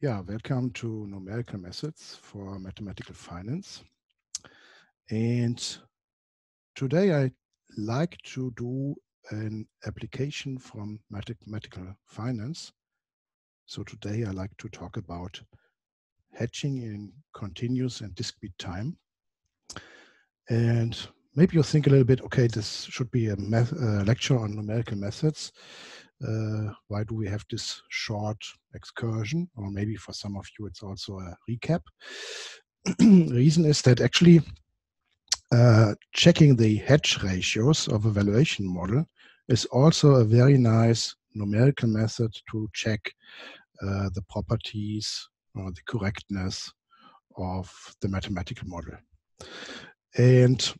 Yeah, welcome to Numerical Methods for Mathematical Finance. And today I'd like to do an application from mathematical finance. So today I like to talk about hedging in continuous and discrete time. And maybe you think a little bit, okay, this should be a uh, lecture on numerical methods. Uh, why do we have this short excursion? Or maybe for some of you, it's also a recap. Reason is that actually uh, checking the hedge ratios of a valuation model is also a very nice numerical method to check uh, the properties or the correctness of the mathematical model. And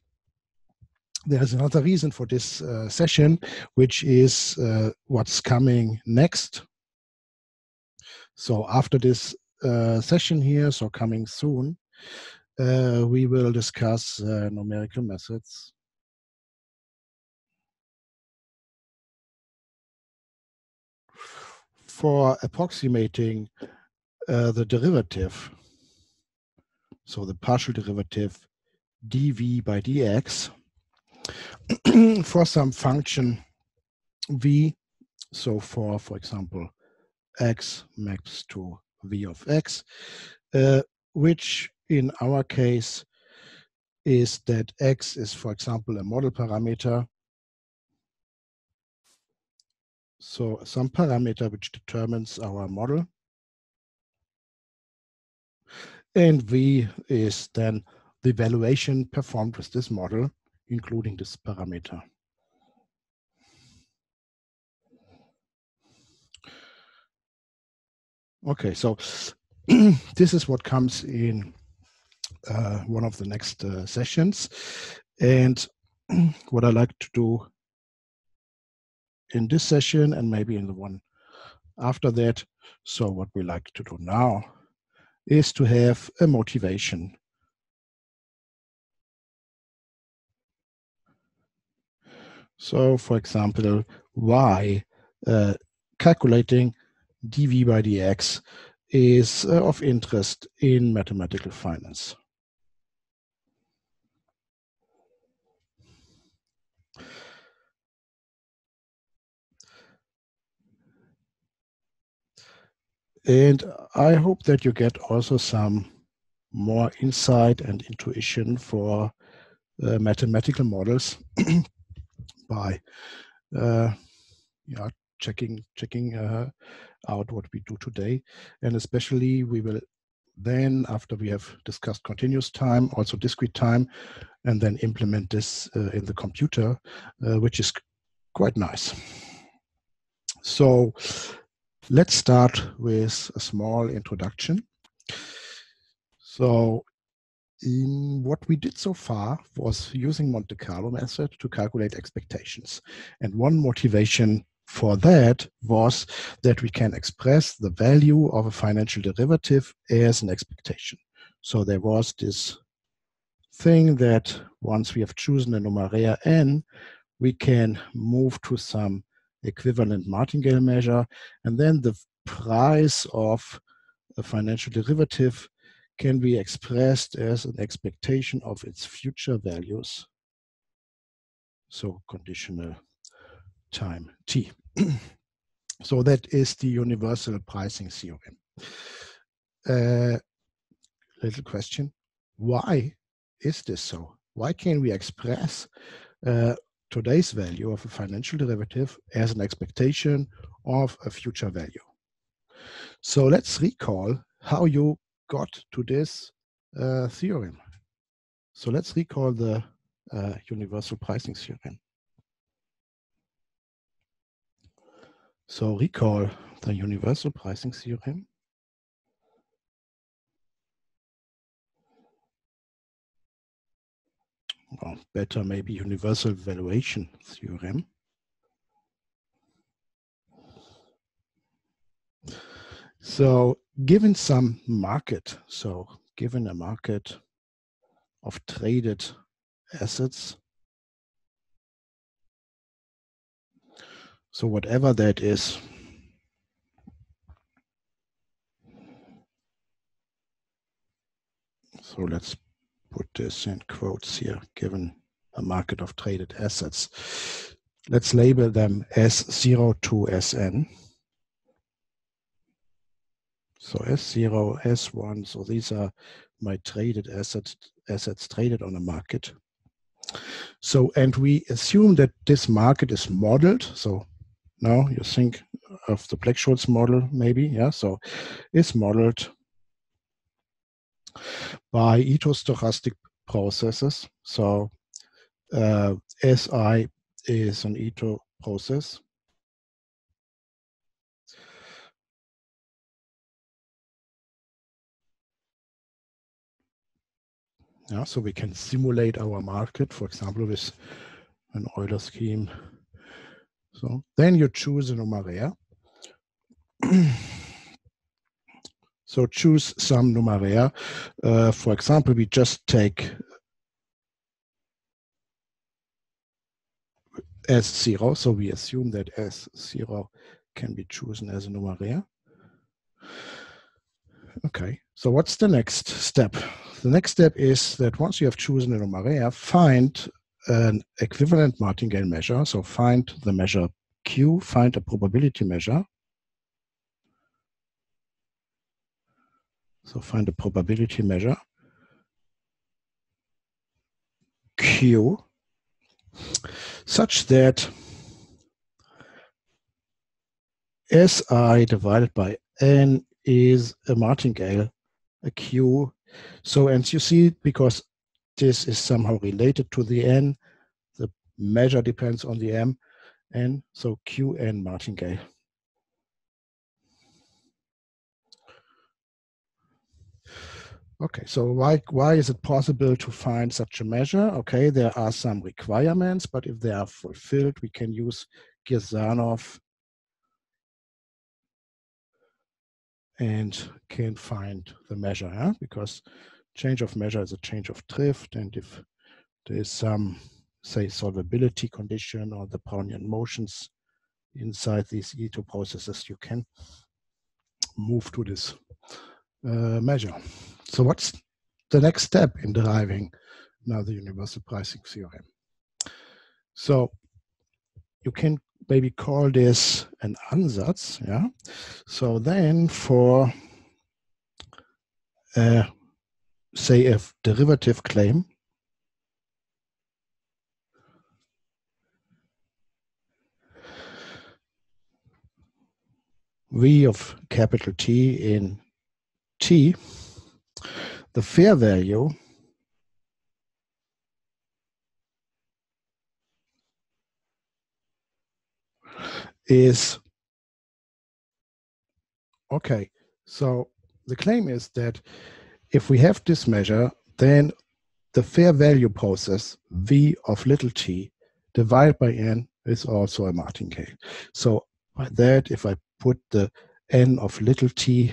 there's another reason for this uh, session, which is uh, what's coming next. So after this uh, session here, so coming soon, uh, we will discuss uh, numerical methods. For approximating uh, the derivative, so the partial derivative dv by dx, for some function v, so for, for example, x maps to v of x, uh, which in our case is that x is, for example, a model parameter. So some parameter which determines our model. And v is then the evaluation performed with this model including this parameter. Okay, so this is what comes in uh, one of the next uh, sessions. And what I like to do in this session and maybe in the one after that, so what we like to do now is to have a motivation So for example, why uh, calculating dv by dx is uh, of interest in mathematical finance. And I hope that you get also some more insight and intuition for uh, mathematical models by uh, yeah, checking checking uh, out what we do today. And especially we will then, after we have discussed continuous time, also discrete time, and then implement this uh, in the computer, uh, which is quite nice. So let's start with a small introduction. So in what we did so far was using Monte Carlo method to calculate expectations. And one motivation for that was that we can express the value of a financial derivative as an expectation. So there was this thing that once we have chosen a numeraire n, we can move to some equivalent martingale measure, and then the price of a financial derivative can be expressed as an expectation of its future values. So conditional time t. so that is the universal pricing theorem. Uh, little question, why is this so? Why can we express uh, today's value of a financial derivative as an expectation of a future value? So let's recall how you got to this uh, theorem. So let's recall the uh, universal pricing theorem. So recall the universal pricing theorem. Well, better maybe universal valuation theorem. So given some market, so given a market of traded assets, so whatever that is, So let's put this in quotes here, given a market of traded assets. Let's label them S0 to Sn. So S0, S1, so these are my traded assets, assets traded on the market. So, and we assume that this market is modeled. So now you think of the Black-Scholes model, maybe, yeah? So it's modeled by Ito-stochastic processes. So uh, SI is an Ito process. Yeah, so we can simulate our market, for example, with an Euler scheme. So then you choose a numeraire. so choose some numeraire. Uh, for example, we just take S0, so we assume that S0 can be chosen as a numeraire. Okay, so what's the next step? The next step is that once you have chosen a numeraire, find an equivalent martingale measure. So find the measure Q, find a probability measure. So find a probability measure Q such that Si divided by N is a martingale, a Q. So, and you see, because this is somehow related to the N, the measure depends on the M, and so Qn martingale. Okay, so why, why is it possible to find such a measure? Okay, there are some requirements, but if they are fulfilled, we can use Girsanov and can find the measure, yeah? because change of measure is a change of drift, and if there is some, say, solvability condition or the Brownian motions inside these Ito processes, you can move to this uh, measure. So what's the next step in deriving now the universal pricing theorem? So you can maybe call this an ansatz, yeah? So then for, uh, say, a derivative claim, V of capital T in T, the fair value is okay. So the claim is that if we have this measure, then the fair value process V of little t divided by n is also a martingale. So by that, if I put the n of little t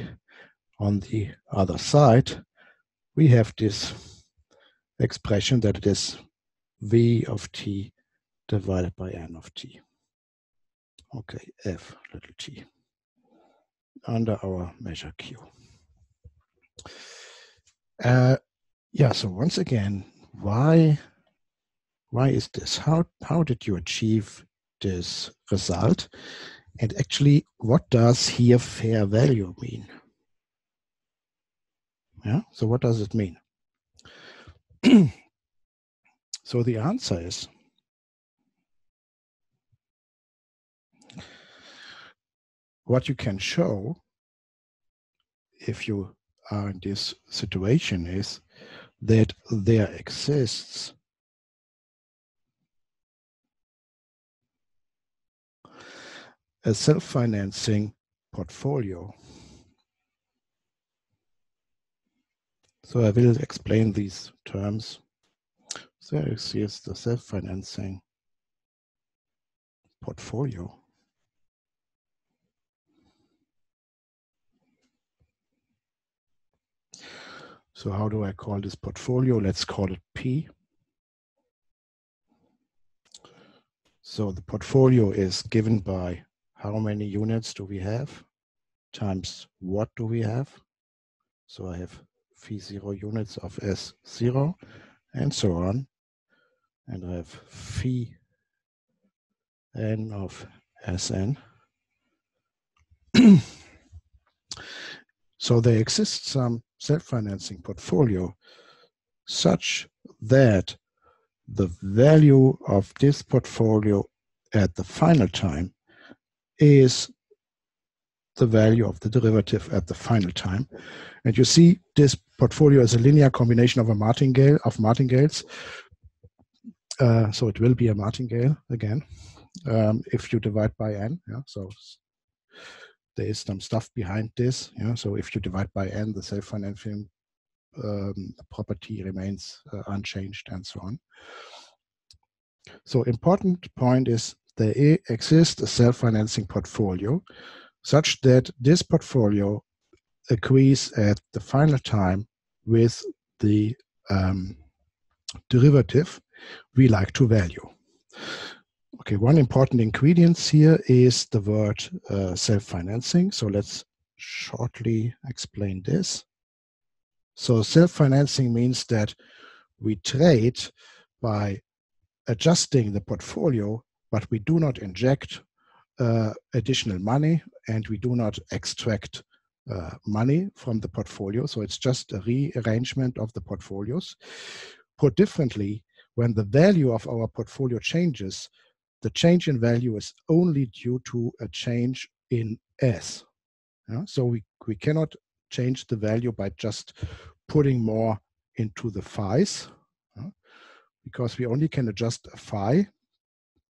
on the other side, we have this expression that it is V of t divided by n of t. Okay, f little t under our measure q. Uh, yeah, so once again, why why is this? How how did you achieve this result? And actually, what does here fair value mean? Yeah, so what does it mean? so the answer is what you can show if you are in this situation is that there exists a self-financing portfolio. So I will explain these terms. So here's the self-financing portfolio. So how do I call this portfolio? Let's call it P. So the portfolio is given by how many units do we have times what do we have? So I have phi zero units of S0 and so on. And I have phi n of Sn. so there exists some self-financing portfolio such that the value of this portfolio at the final time is the value of the derivative at the final time. And you see this portfolio as a linear combination of a martingale of martingales. Uh, so it will be a martingale again um, if you divide by n. Yeah, so there is some stuff behind this. Yeah, so if you divide by n, the self-financing um, property remains uh, unchanged and so on. So important point is there exists a self-financing portfolio such that this portfolio agrees at the final time with the um, derivative we like to value. Okay, one important ingredient here is the word uh, self-financing. So let's shortly explain this. So self-financing means that we trade by adjusting the portfolio, but we do not inject uh, additional money and we do not extract uh, money from the portfolio. So it's just a rearrangement of the portfolios. Put differently, when the value of our portfolio changes, the change in value is only due to a change in S. Yeah? So we, we cannot change the value by just putting more into the phi's, yeah? because we only can adjust a phi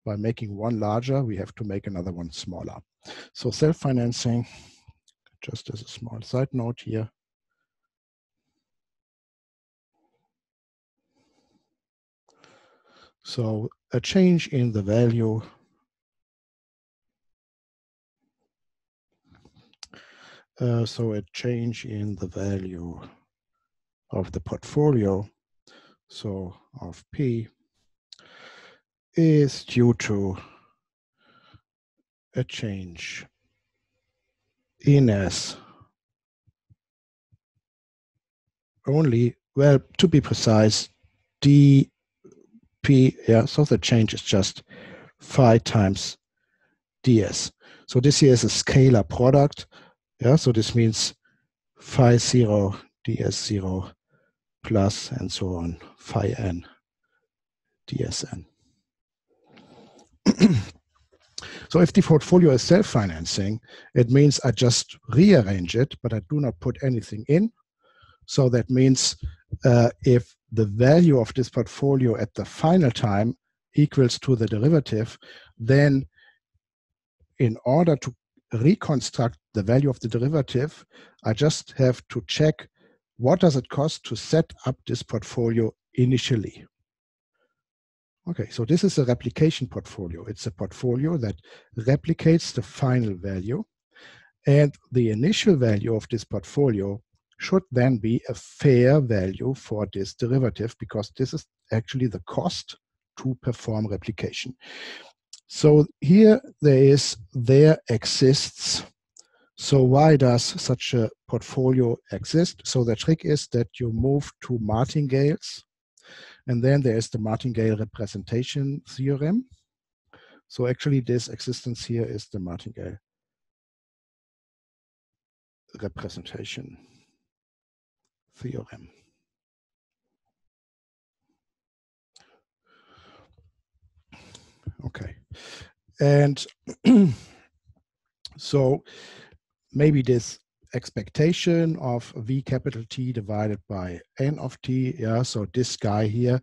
by making one larger, we have to make another one smaller. So self-financing, just as a small side note here, So a change in the value uh, so a change in the value of the portfolio, so of P, is due to a change in S. Only, well, to be precise, D P, yeah, so the change is just phi times ds. So this here is a scalar product. Yeah, so this means phi 0 ds 0 plus and so on phi n dsn. so if the portfolio is self-financing, it means I just rearrange it, but I do not put anything in. So that means uh, if the value of this portfolio at the final time equals to the derivative, then in order to reconstruct the value of the derivative, I just have to check what does it cost to set up this portfolio initially. Okay, so this is a replication portfolio. It's a portfolio that replicates the final value. And the initial value of this portfolio should then be a fair value for this derivative because this is actually the cost to perform replication. So here there is, there exists. So why does such a portfolio exist? So the trick is that you move to martingales and then there is the martingale representation theorem. So actually this existence here is the martingale representation theorem. Okay, and so maybe this expectation of V capital T divided by N of T, yeah, so this guy here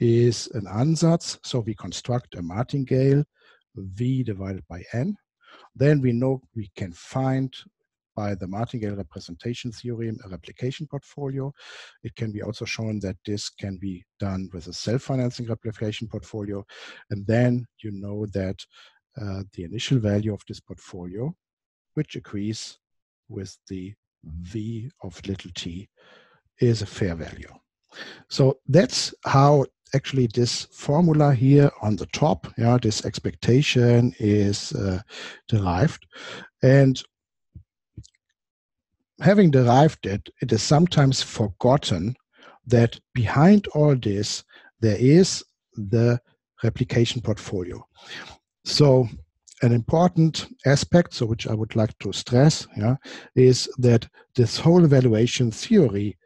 is an ansatz, so we construct a martingale, V divided by N. Then we know we can find by the martingale representation theorem a replication portfolio. It can be also shown that this can be done with a self-financing replication portfolio. And then you know that uh, the initial value of this portfolio, which agrees with the V of little t, is a fair value. So that's how actually this formula here on the top, yeah, this expectation is uh, derived. And having derived it, it is sometimes forgotten that behind all this, there is the replication portfolio. So an important aspect, so which I would like to stress, yeah, is that this whole evaluation theory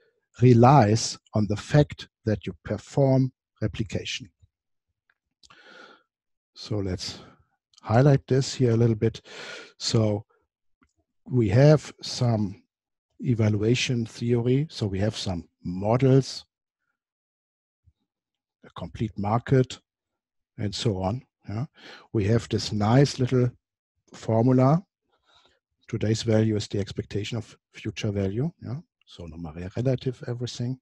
relies on the fact that you perform replication. So let's highlight this here a little bit. So we have some evaluation theory. So we have some models, a complete market, and so on. Yeah. We have this nice little formula. Today's value is the expectation of future value. Yeah. So numeraire relative everything.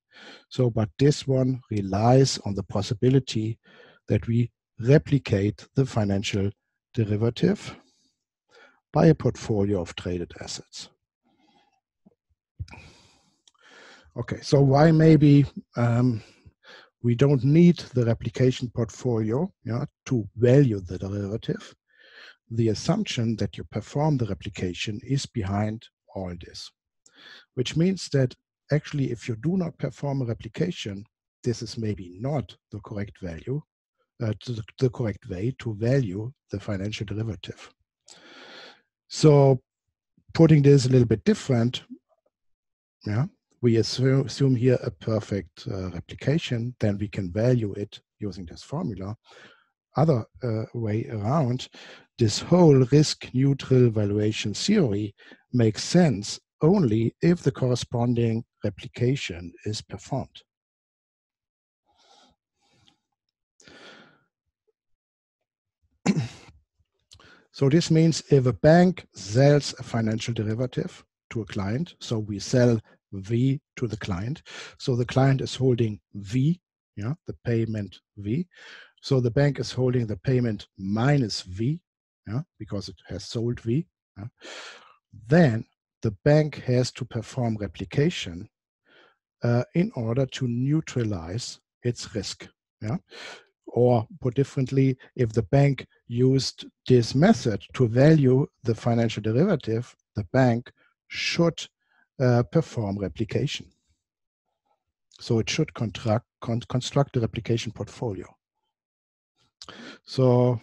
So, but this one relies on the possibility that we replicate the financial derivative by a portfolio of traded assets. Okay, so why maybe um, we don't need the replication portfolio yeah, to value the derivative. The assumption that you perform the replication is behind all this, which means that actually if you do not perform a replication, this is maybe not the correct value, uh, the, the correct way to value the financial derivative. So putting this a little bit different, yeah, we assume, assume here a perfect uh, replication, then we can value it using this formula. Other uh, way around, this whole risk neutral valuation theory makes sense only if the corresponding replication is performed. so this means if a bank sells a financial derivative to a client, so we sell V to the client. So the client is holding V, yeah, the payment V. So the bank is holding the payment minus V, yeah, because it has sold V. Yeah. Then the bank has to perform replication uh, in order to neutralize its risk. Yeah. Or put differently, if the bank used this method to value the financial derivative, the bank should uh, perform replication. So it should contract, con construct a replication portfolio. So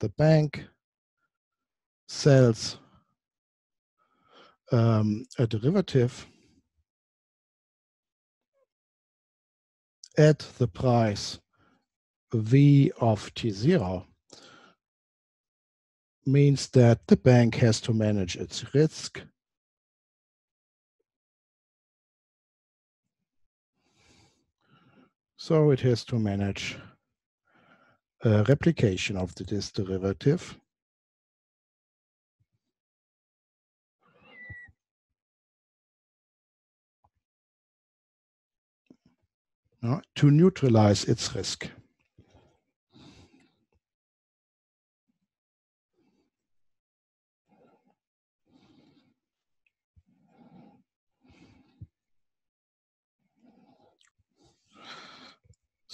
the bank sells um, a derivative at the price V of T0 means that the bank has to manage its risk So it has to manage a replication of this derivative. to neutralize its risk.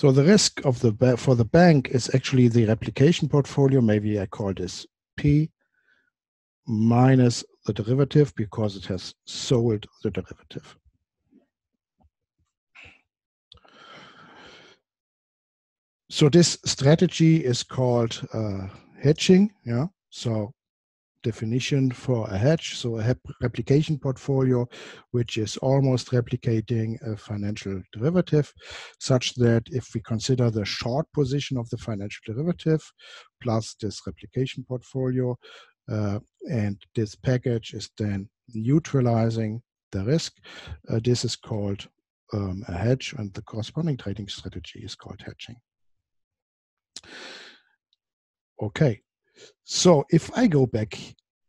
So the risk of the for the bank is actually the replication portfolio. Maybe I call this P minus the derivative because it has sold the derivative. So this strategy is called uh, hedging. Yeah. So definition for a hedge, so a replication portfolio, which is almost replicating a financial derivative, such that if we consider the short position of the financial derivative plus this replication portfolio, uh, and this package is then neutralizing the risk, uh, this is called um, a hedge, and the corresponding trading strategy is called hedging. Okay, so if I go back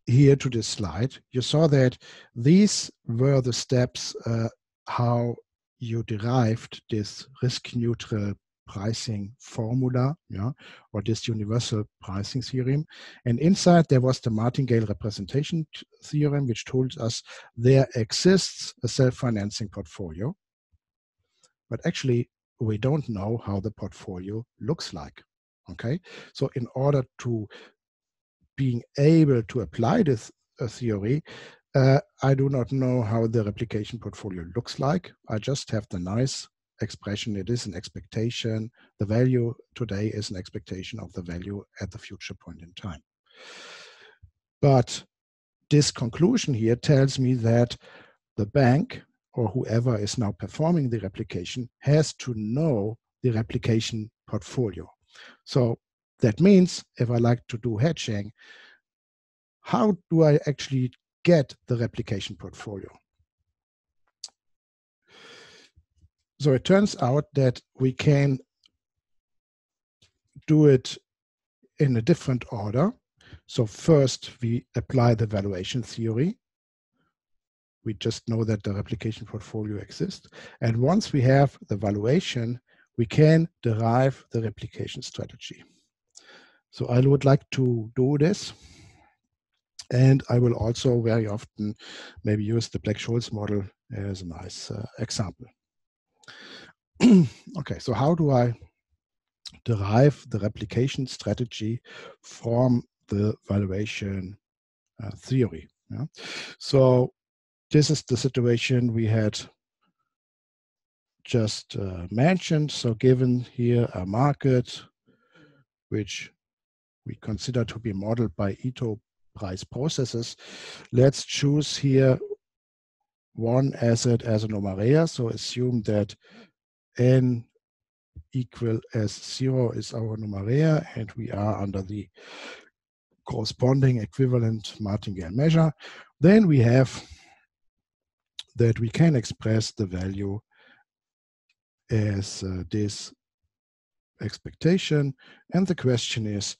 here to this slide, you saw that these were the steps uh, how you derived this risk neutral pricing formula, yeah, or this universal pricing theorem. And inside there was the martingale representation theorem, which told us there exists a self-financing portfolio. But actually, we don't know how the portfolio looks like. Okay, so in order to being able to apply this uh, theory, uh, I do not know how the replication portfolio looks like. I just have the nice expression. It is an expectation. The value today is an expectation of the value at the future point in time. But this conclusion here tells me that the bank or whoever is now performing the replication has to know the replication portfolio. So that means if I like to do hedging, how do I actually get the replication portfolio. So it turns out that we can do it in a different order. So first we apply the valuation theory. We just know that the replication portfolio exists. And once we have the valuation, we can derive the replication strategy. So I would like to do this. And I will also very often maybe use the Black-Scholes model as a nice uh, example. okay, so how do I derive the replication strategy from the valuation uh, theory? Yeah? So this is the situation we had just uh, mentioned. So given here a market, which we consider to be modeled by Ito price processes. Let's choose here one asset as a numeraire. So assume that n equal as zero is our numeraire and we are under the corresponding equivalent martingale measure. Then we have that we can express the value as uh, this expectation. And the question is,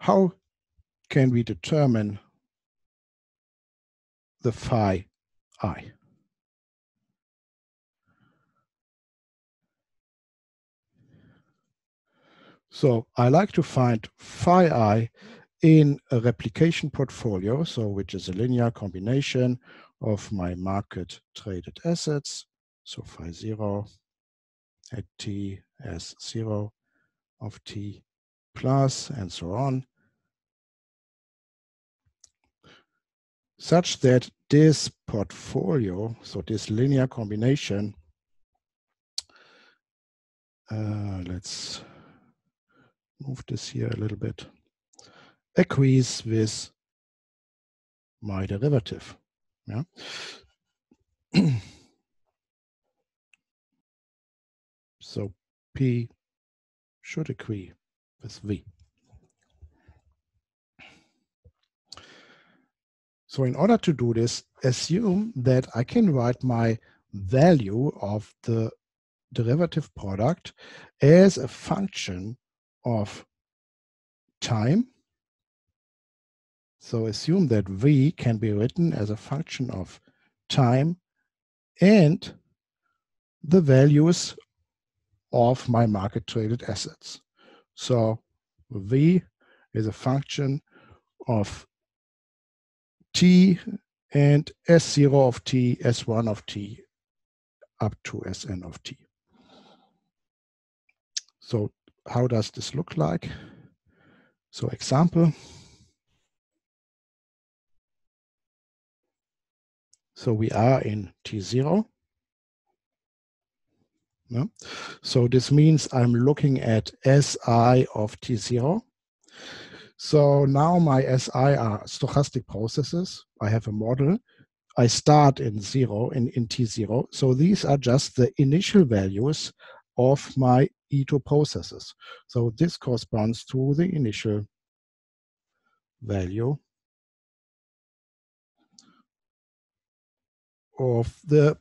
how can we determine the phi i? So I like to find phi i in a replication portfolio, so which is a linear combination of my market traded assets. So phi zero at t as zero of t plus and so on. Such that this portfolio, so this linear combination, uh, let's move this here a little bit, agrees with my derivative. Yeah. so P should agree with V. So in order to do this, assume that I can write my value of the derivative product as a function of time. So assume that V can be written as a function of time and the values of my market traded assets. So V is a function of t and s0 of t, s1 of t, up to sn of t. So how does this look like? So example. So we are in T0. No? So this means I'm looking at Si of T0. So now my SI are stochastic processes. I have a model. I start in zero, in, in T0. So these are just the initial values of my Ito processes. So this corresponds to the initial value of the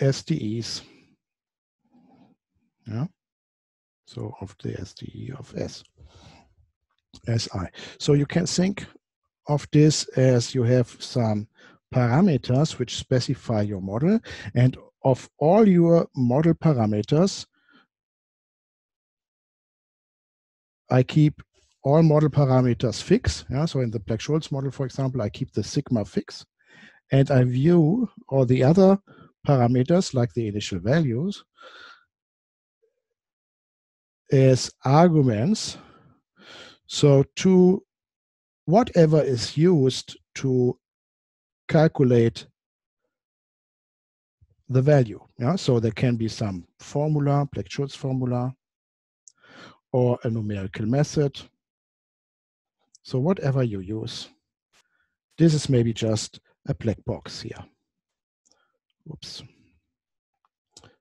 SDEs. Yeah. So of the SDE of S. Si. So you can think of this as you have some parameters which specify your model and of all your model parameters I keep all model parameters fixed. Yeah? So in the Black-Scholes model, for example, I keep the sigma fixed and I view all the other parameters like the initial values as arguments So to whatever is used to calculate the value. Yeah, so there can be some formula, Black-Scholes formula, or a numerical method. So whatever you use, this is maybe just a black box here. Oops.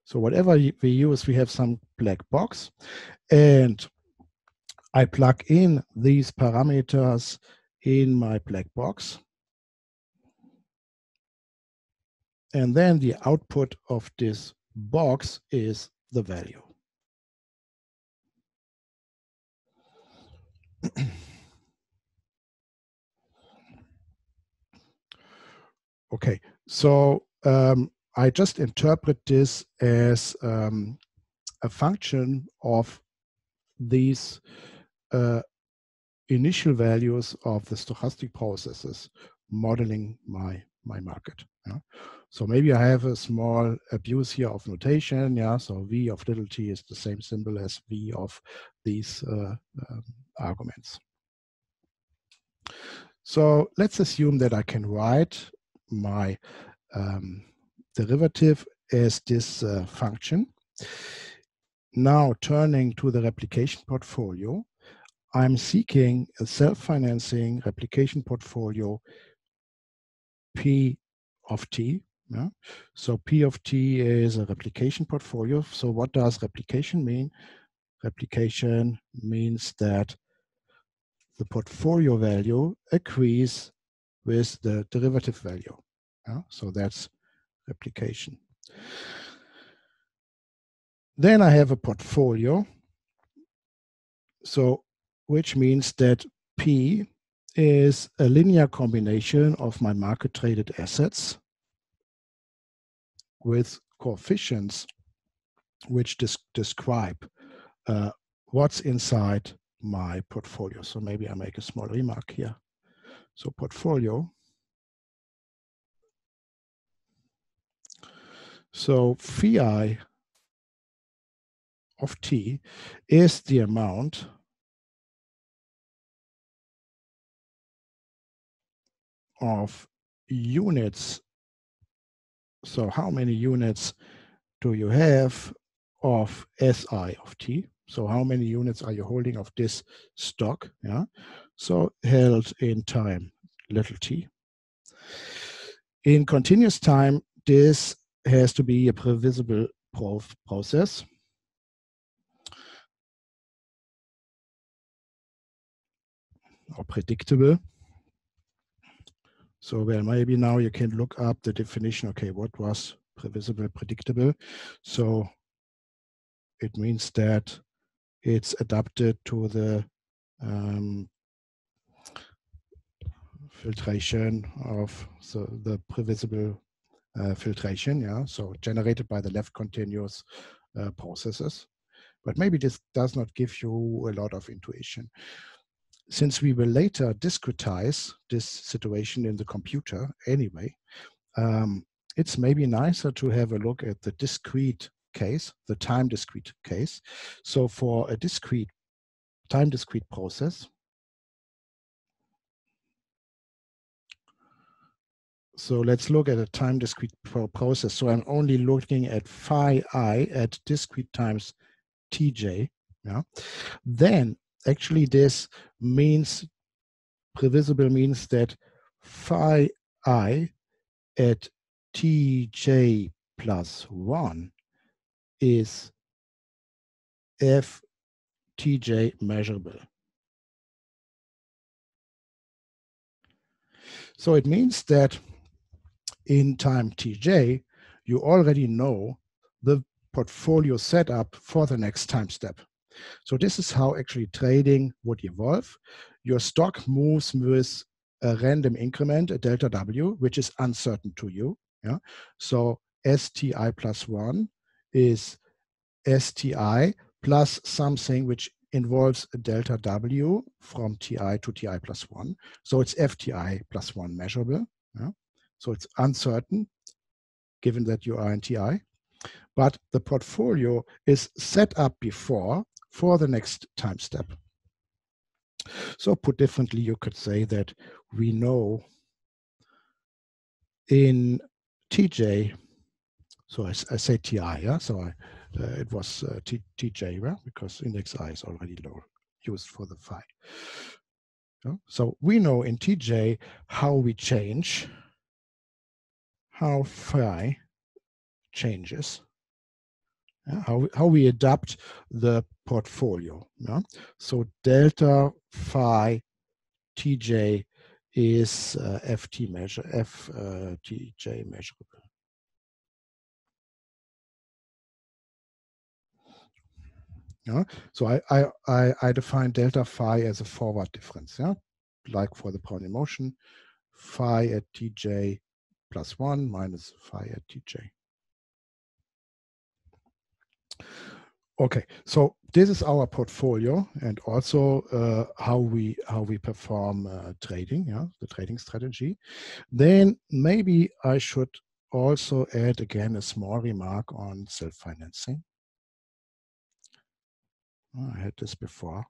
So whatever we use, we have some black box. And I plug in these parameters in my black box. And then the output of this box is the value. okay, so um, I just interpret this as um, a function of these uh, initial values of the stochastic processes modeling my my market. Yeah? So maybe I have a small abuse here of notation. Yeah, so v of little t is the same symbol as v of these uh, um, arguments. So let's assume that I can write my um, derivative as this uh, function. Now turning to the replication portfolio, I'm seeking a self-financing replication portfolio P of T yeah? So P of T is a replication portfolio. So what does replication mean? Replication means that the portfolio value agrees with the derivative value. Yeah? So that's replication. Then I have a portfolio. So which means that P is a linear combination of my market traded assets with coefficients which describe uh, what's inside my portfolio. So maybe I make a small remark here. So portfolio. So phi of t is the amount of units so how many units do you have of SI of T? So how many units are you holding of this stock? Yeah. So held in time, little t. In continuous time, this has to be a previsible process. Or predictable. So well, maybe now you can look up the definition. Okay, what was previsible, predictable? So it means that it's adapted to the um, filtration of so the previsible uh, filtration, yeah, so generated by the left continuous uh, processes. But maybe this does not give you a lot of intuition since we will later discretize this situation in the computer anyway, um, it's maybe nicer to have a look at the discrete case, the time discrete case. So for a discrete, time discrete process, So let's look at a time discrete process. So I'm only looking at phi i at discrete times tj. Yeah. Then actually this means previsible means that phi i at tj plus 1 is f tj measurable. So it means that in time tj, you already know the portfolio setup for the next time step. So this is how actually trading would evolve. Your stock moves with a random increment, a delta W, which is uncertain to you. Yeah. So STI plus one is STI plus something which involves a delta W from TI to TI plus one. So it's FTI plus one measurable. Yeah. So it's uncertain given that you are in TI. But the portfolio is set up before for the next time step. So put differently, you could say that we know in TJ, so I, I say TI, yeah, so I, uh, it was uh, T, TJ, yeah? because index I is already low, used for the phi. Yeah? So we know in TJ how we change, how phi changes? How, how we adapt the portfolio. Yeah? So delta phi TJ is uh, FT measure, FTJ uh, measurable. Yeah, so I, I, I, I define delta phi as a forward difference, yeah, like for the Brownian motion, phi at tj plus one minus phi at tj. Okay, so this is our portfolio and also uh, how we how we perform uh, trading, yeah, the trading strategy. Then maybe I should also add again a small remark on self-financing. Oh, I had this before.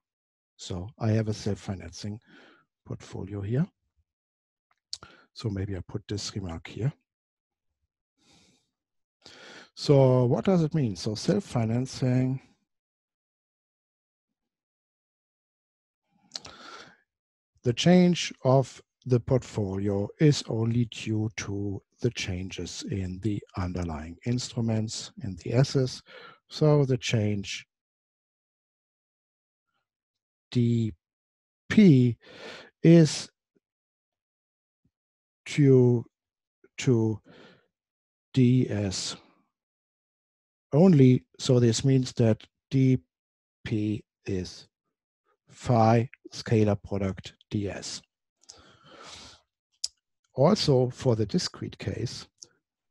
So I have a self-financing portfolio here. So maybe I put this remark here. So what does it mean? So self-financing, the change of the portfolio is only due to the changes in the underlying instruments in the assets. So the change dp is due to ds only. So this means that dp is phi scalar product ds. Also for the discrete case,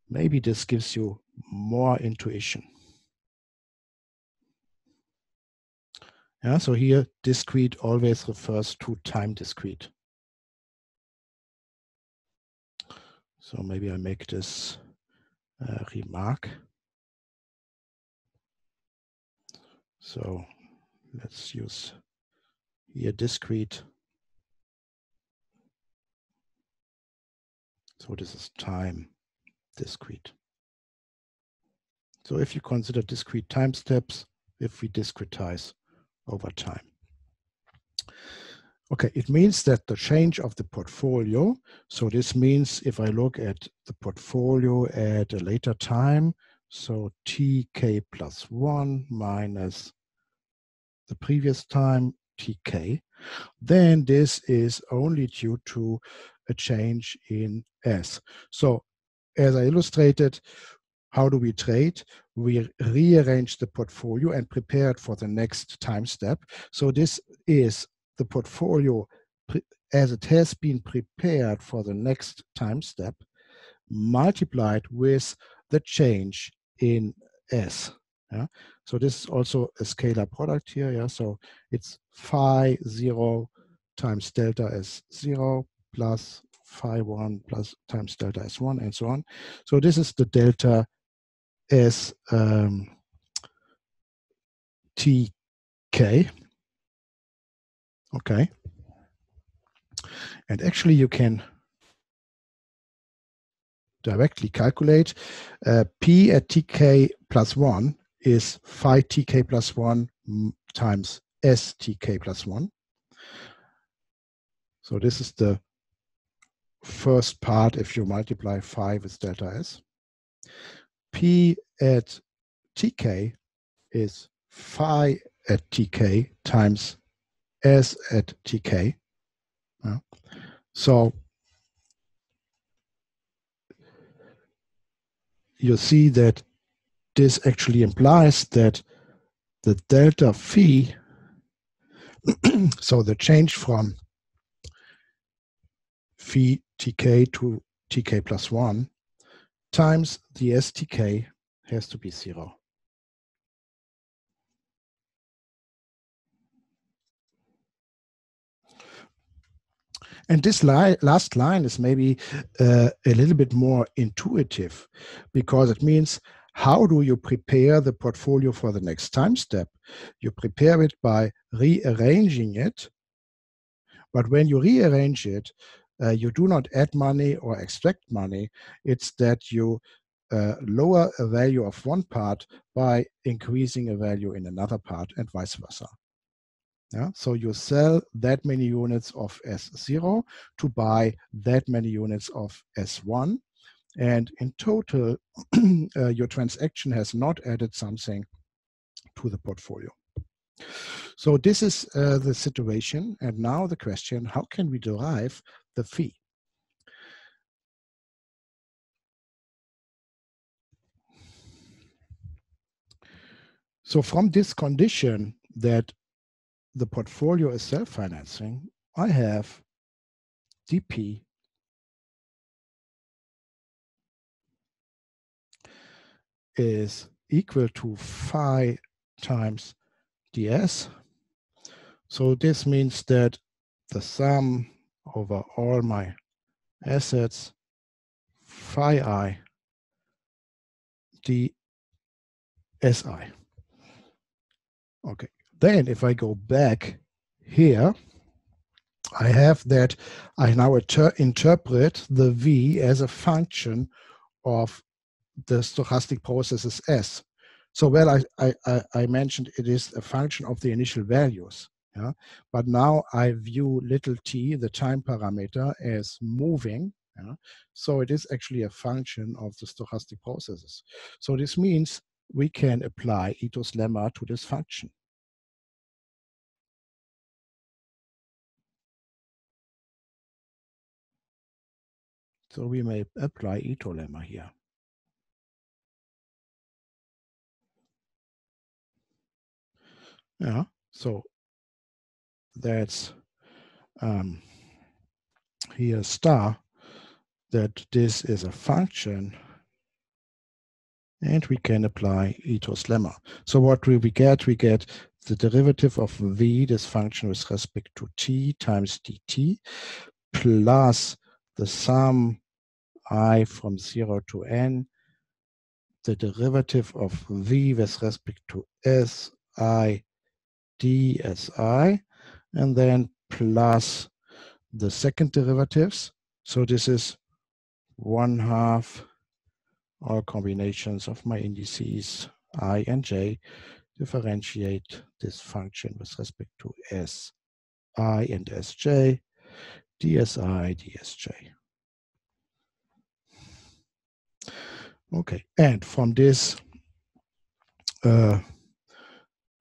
maybe this gives you more intuition. Yeah, so here discrete always refers to time discrete. So maybe I make this uh, remark. So let's use here discrete. So this is time discrete. So if you consider discrete time steps, if we discretize over time. Okay, it means that the change of the portfolio, so this means if I look at the portfolio at a later time, so tk plus 1 minus the previous time tk, then this is only due to a change in S. So as I illustrated, how do we trade? We rearrange the portfolio and prepare it for the next time step. So this is the portfolio as it has been prepared for the next time step multiplied with the change in S. Yeah. So this is also a scalar product here. Yeah. So it's phi zero times delta s zero plus phi one plus times delta s one and so on. So this is the delta s um, tk. Okay. And actually you can directly calculate uh, p at tk plus 1 is phi tk plus 1 times s tk plus 1. So this is the first part if you multiply phi with delta s. P at tk is phi at tk times s at tk. So you see that this actually implies that the delta phi, so the change from phi tk to tk plus 1 times the stk has to be 0. And this li last line is maybe uh, a little bit more intuitive because it means how do you prepare the portfolio for the next time step? You prepare it by rearranging it But when you rearrange it, uh, you do not add money or extract money. It's that you uh, lower a value of one part by increasing a value in another part and vice versa. Yeah, so you sell that many units of S0 to buy that many units of S1. And in total, uh, your transaction has not added something to the portfolio. So this is uh, the situation. And now the question, how can we derive the phi? So from this condition that the portfolio is self-financing, I have DP is equal to phi times ds. So this means that the sum over all my assets phi i dsI. Okay, then if I go back here, I have that I now interpret the V as a function of the stochastic processes S. So well, I, I, I mentioned it is a function of the initial values. Yeah? But now I view little t, the time parameter, as moving. Yeah? So it is actually a function of the stochastic processes. So this means we can apply Ito's lemma to this function. So we may apply Ito lemma here. Yeah, so that's um, here star that this is a function and we can apply Ito's lemma. So what do we get? We get the derivative of v, this function with respect to t times dt, plus the sum i from 0 to n, the derivative of v with respect to s i dsI, and then plus the second derivatives. So this is one half all combinations of my indices i and j differentiate this function with respect to s i and sj dsi dsj. Okay, and from this uh,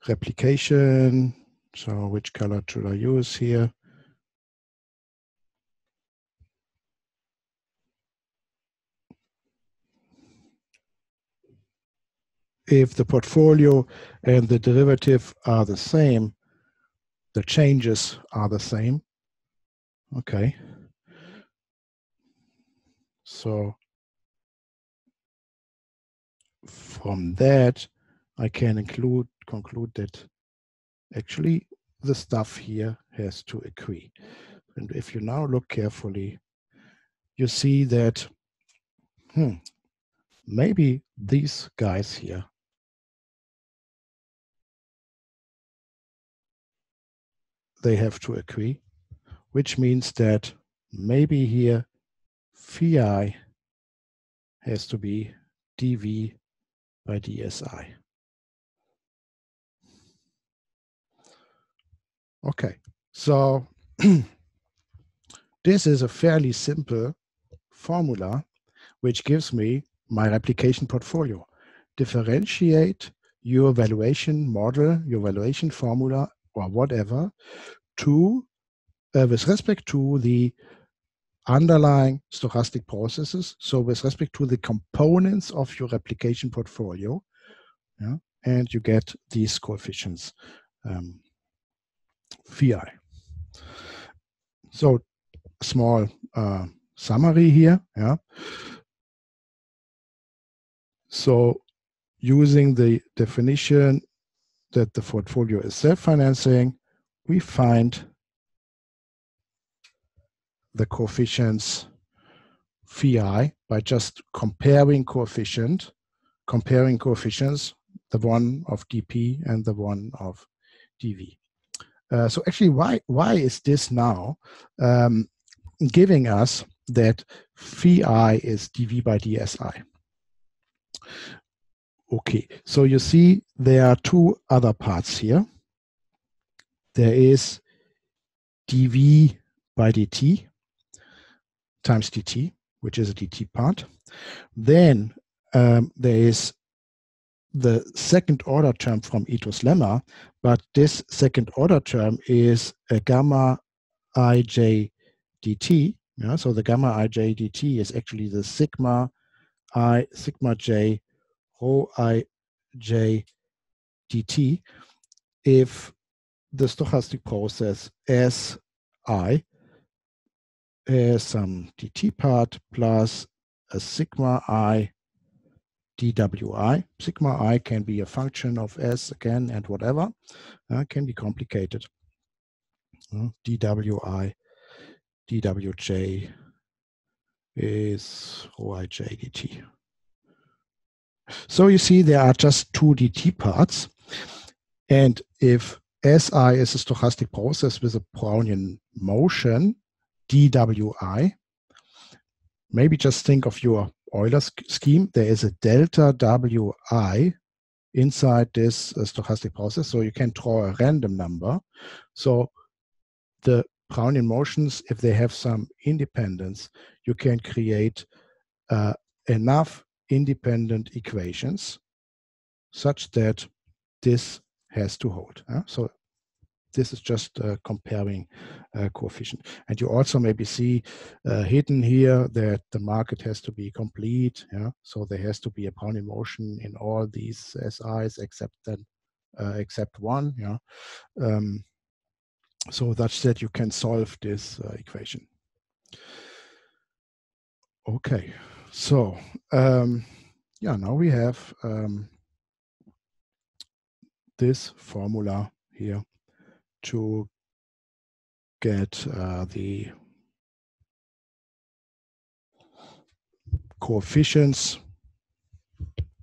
replication, so which color should I use here? If the portfolio and the derivative are the same, the changes are the same. Okay. So from that, I can include conclude that actually the stuff here has to agree. And if you now look carefully, you see that hmm, maybe these guys here they have to agree, which means that maybe here phi has to be dv by dsi. Okay, so this is a fairly simple formula which gives me my replication portfolio. Differentiate your valuation model, your valuation formula, or whatever, to uh, with respect to the underlying stochastic processes. So with respect to the components of your replication portfolio, yeah, and you get these coefficients um, phi. So small uh, summary here. Yeah. So using the definition that the portfolio is self-financing, we find the coefficients phi by just comparing coefficient, comparing coefficients, the one of dp and the one of dv. Uh, so actually, why why is this now um, giving us that phi i is dv by dsi? Okay, so you see there are two other parts here. There is dv by dt times dt, which is a dt part. Then um, there is the second order term from Ito's lemma, but this second order term is a gamma ij dt. Yeah, so the gamma ij dt is actually the sigma i sigma j rho i j dt if the stochastic process s i has some dt part plus a sigma i dwi. Sigma i can be a function of s again and whatever. Uh, can be complicated. Uh, dwi, dwj is rho ij dt. So you see there are just two dt parts. And if Si is a stochastic process with a Brownian motion, dwi, maybe just think of your Euler scheme, there is a delta Wi inside this uh, stochastic process. So you can draw a random number. So the Brownian motions, if they have some independence, you can create uh, enough independent equations such that this has to hold. Uh? So this is just uh, comparing uh, coefficient. And you also maybe see uh, hidden here that the market has to be complete. Yeah, so there has to be a Brownian motion in all these SIs except then uh, except one. Yeah, um, so that's that you can solve this uh, equation. Okay, so um, yeah, now we have um, this formula here to get uh, the coefficients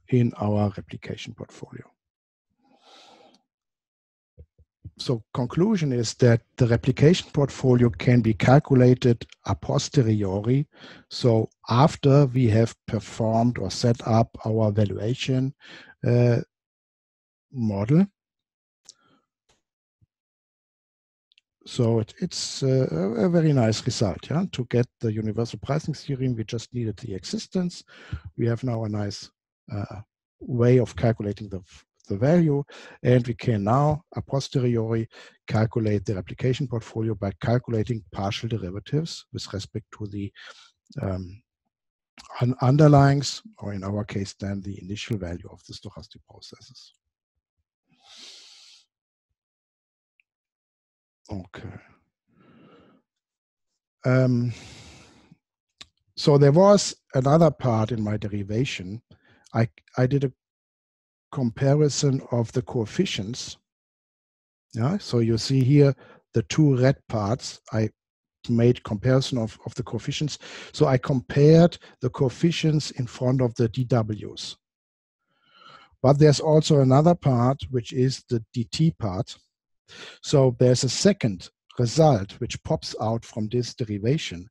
in our replication portfolio. So conclusion is that the replication portfolio can be calculated a posteriori. So after we have performed or set up our valuation uh, model, So it, it's uh, a very nice result. Yeah, to get the universal pricing theorem, we just needed the existence. We have now a nice uh, way of calculating the the value, and we can now a posteriori calculate the replication portfolio by calculating partial derivatives with respect to the um, un underlyings, or in our case, then the initial value of the stochastic processes. Okay. Um, so there was another part in my derivation. I, I did a comparison of the coefficients. Yeah, so you see here the two red parts. I made comparison of, of the coefficients. So I compared the coefficients in front of the DWs. But there's also another part, which is the DT part. So there's a second result which pops out from this derivation,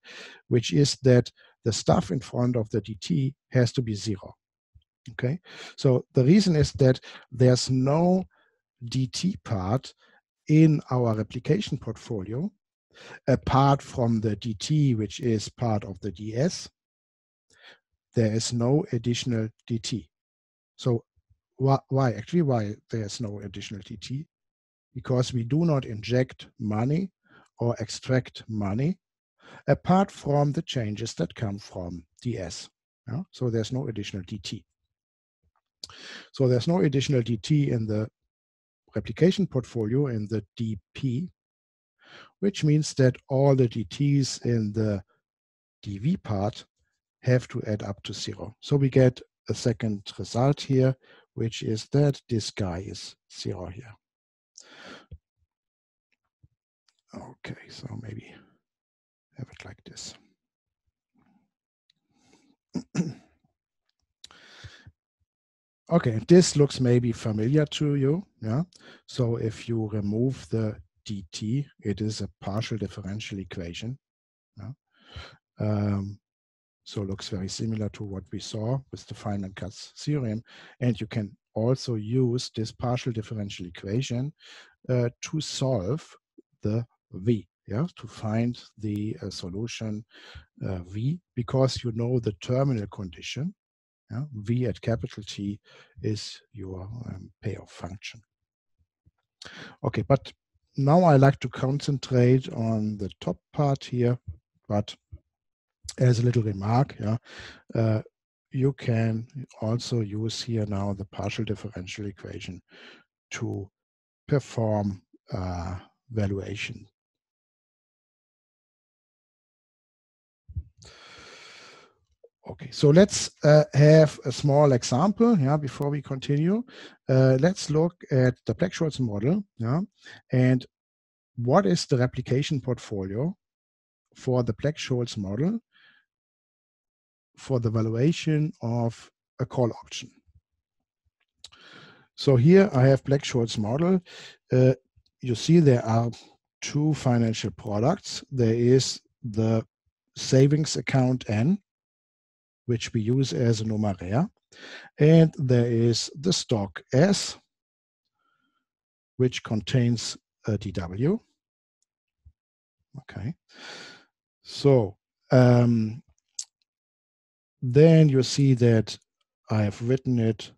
which is that the stuff in front of the dt has to be zero. Okay, so the reason is that there's no dt part in our replication portfolio apart from the dt, which is part of the ds. There is no additional dt. So why, why? Actually, why there's no additional dt? Because we do not inject money or extract money apart from the changes that come from ds. Yeah? So there's no additional dt. So there's no additional dt in the replication portfolio in the dp, which means that all the dt's in the dv part have to add up to zero. So we get a second result here, which is that this guy is zero here. Okay, so maybe have it like this. okay, this looks maybe familiar to you. Yeah. So if you remove the dt. It is a partial differential equation. Yeah. Um, so looks very similar to what we saw with the Feynman-Kac theorem. And you can also use this partial differential equation uh, to solve the V, yeah, to find the uh, solution uh, V, because you know the terminal condition, yeah, V at capital T is your um, payoff function. Okay, but now I like to concentrate on the top part here, but as a little remark, yeah, uh, you can also use here now the partial differential equation to perform uh, valuation. Okay, so let's uh, have a small example yeah, before we continue. Uh, let's look at the Black-Scholes model yeah, and what is the replication portfolio for the Black-Scholes model for the valuation of a call option. So here I have Black-Scholes model. Uh, you see there are two financial products. There is the savings account N, which we use as a numeraire. And there is the stock S, which contains a DW. Okay. So um, then you see that I have written it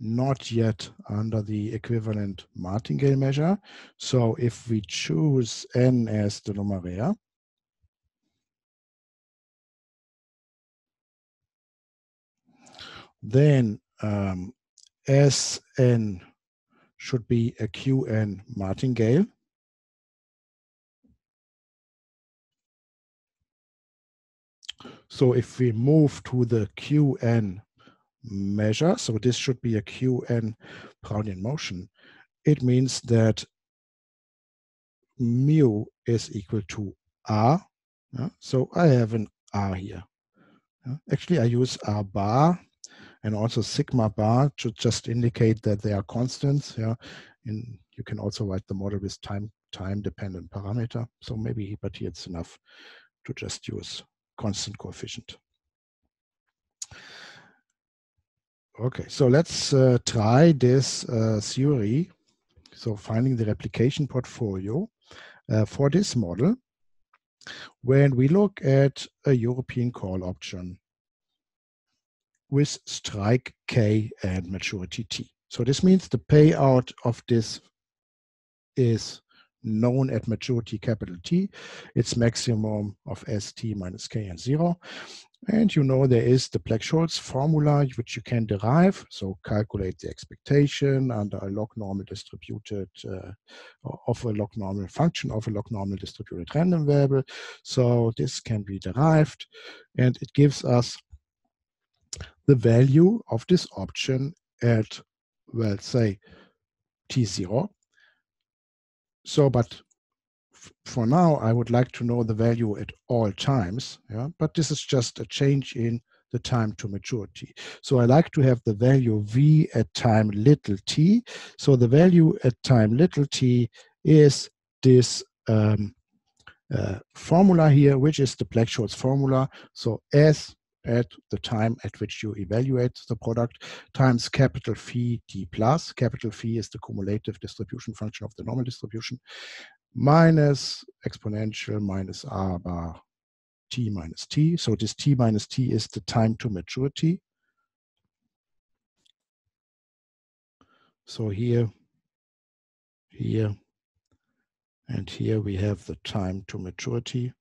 not yet under the equivalent martingale measure. So if we choose n as the numeraire, then um, Sn should be a Qn martingale. So if we move to the Qn measure, so this should be a Qn Brownian motion, it means that mu is equal to R. Yeah? So I have an R here. Yeah? Actually, I use R bar and also sigma bar to just indicate that they are constants. Yeah, in, you can also write the model with time time dependent parameter. So maybe, but here it's enough to just use constant coefficient. Okay, so let's uh, try this uh, theory. So finding the replication portfolio uh, for this model when we look at a European call option with strike K and maturity T. So this means the payout of this is known at maturity capital T. It's maximum of ST minus K and zero. And you know there is the Black-Scholes formula which you can derive. So calculate the expectation under a log normal distributed uh, of a log normal function of a log normal distributed random variable. So this can be derived and it gives us the value of this option at, well, say T0 so, but for now, I would like to know the value at all times. Yeah, but this is just a change in the time to maturity. So I like to have the value v at time little t. So the value at time little t is this um, uh, formula here, which is the Black-Scholes formula. So S at the time at which you evaluate the product times capital phi d plus. Capital phi is the cumulative distribution function of the normal distribution minus exponential minus r bar t minus t. So this t minus t is the time to maturity. So here, here, and here we have the time to maturity.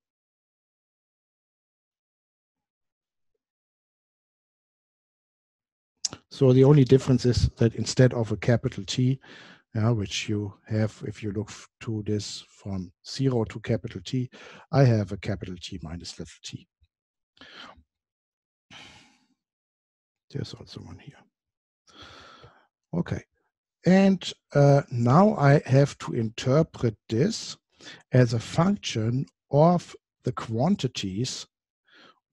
So the only difference is that instead of a capital T, yeah, which you have if you look to this from zero to capital T, I have a capital T minus little t. There's also one here. Okay, and uh, now I have to interpret this as a function of the quantities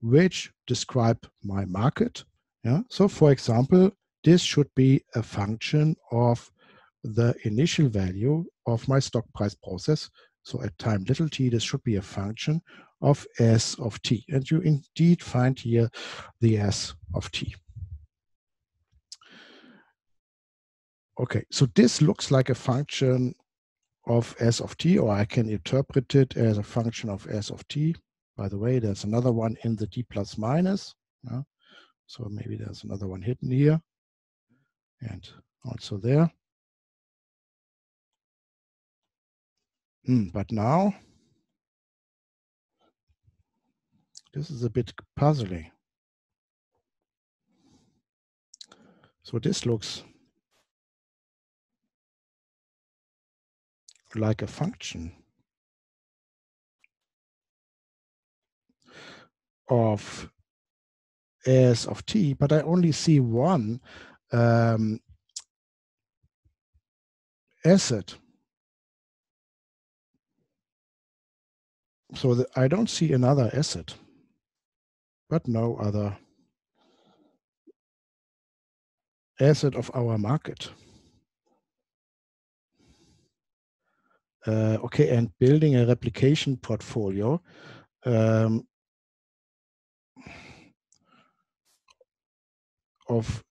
which describe my market yeah. So for example, this should be a function of the initial value of my stock price process. So at time little t, this should be a function of s of t. And you indeed find here the s of t. Okay, so this looks like a function of s of t, or I can interpret it as a function of s of t. By the way, there's another one in the d plus minus. Yeah? So maybe there's another one hidden here and also there. Hmm, but now, this is a bit puzzling. So this looks like a function of s of t, but I only see one um, asset. So I don't see another asset, but no other asset of our market. Uh, okay, and building a replication portfolio. Um, of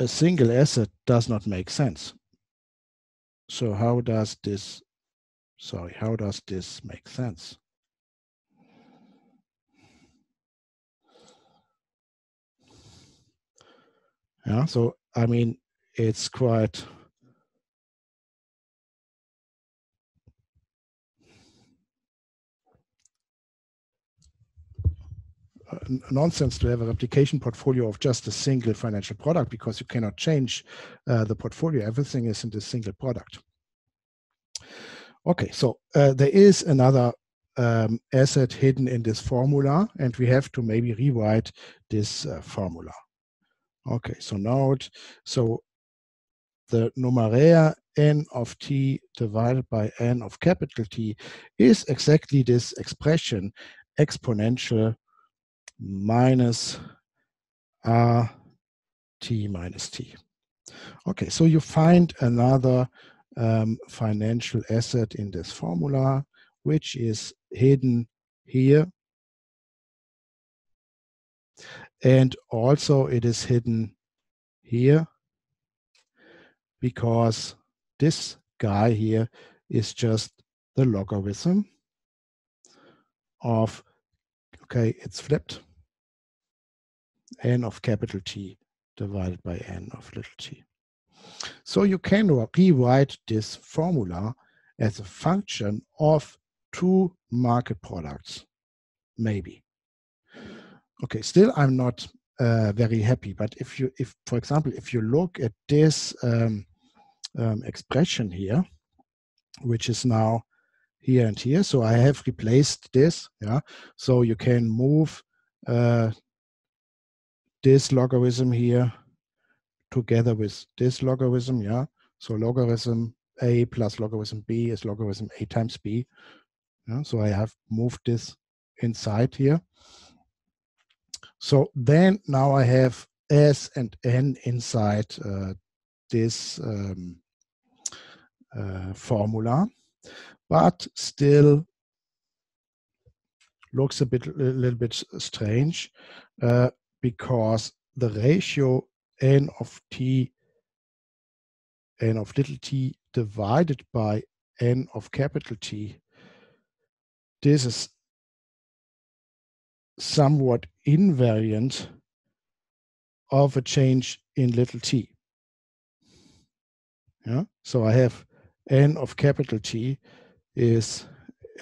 a single asset does not make sense. So how does this, sorry, how does this make sense? Yeah, so I mean, it's quite nonsense to have a replication portfolio of just a single financial product because you cannot change uh, the portfolio. Everything is in this single product. Okay, so uh, there is another um, asset hidden in this formula, and we have to maybe rewrite this uh, formula. Okay, so note, so the numeraire n of t divided by n of capital T is exactly this expression exponential minus r t minus t. Okay, so you find another um, financial asset in this formula, which is hidden here. And also it is hidden here because this guy here is just the logarithm of, okay, it's flipped, n of capital T divided by n of little t. So you can rewrite this formula as a function of two market products, maybe. Okay, still I'm not uh, very happy, but if you, if for example, if you look at this um, um, expression here, which is now here and here, so I have replaced this, yeah, so you can move uh, this logarithm here together with this logarithm, yeah? So logarithm a plus logarithm b is logarithm a times b. Yeah? So I have moved this inside here. So then now I have s and n inside uh, this um, uh, formula, but still looks a bit a little bit strange. Uh, because the ratio n of t, n of little t divided by n of capital T, this is somewhat invariant of a change in little t. Yeah, so I have n of capital T is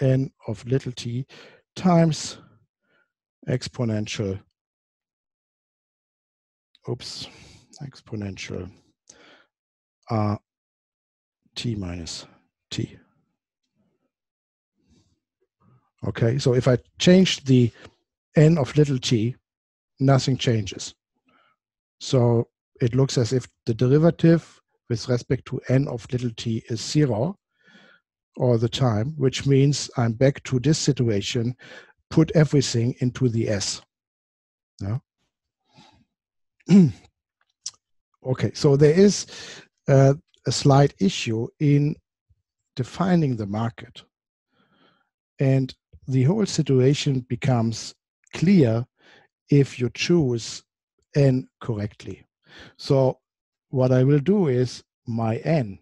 n of little t times exponential oops, exponential r t minus t. Okay, so if I change the n of little t, nothing changes. So it looks as if the derivative with respect to n of little t is zero all the time, which means I'm back to this situation, put everything into the s. Yeah? okay, so there is uh, a slight issue in defining the market. And the whole situation becomes clear if you choose n correctly. So what I will do is my n,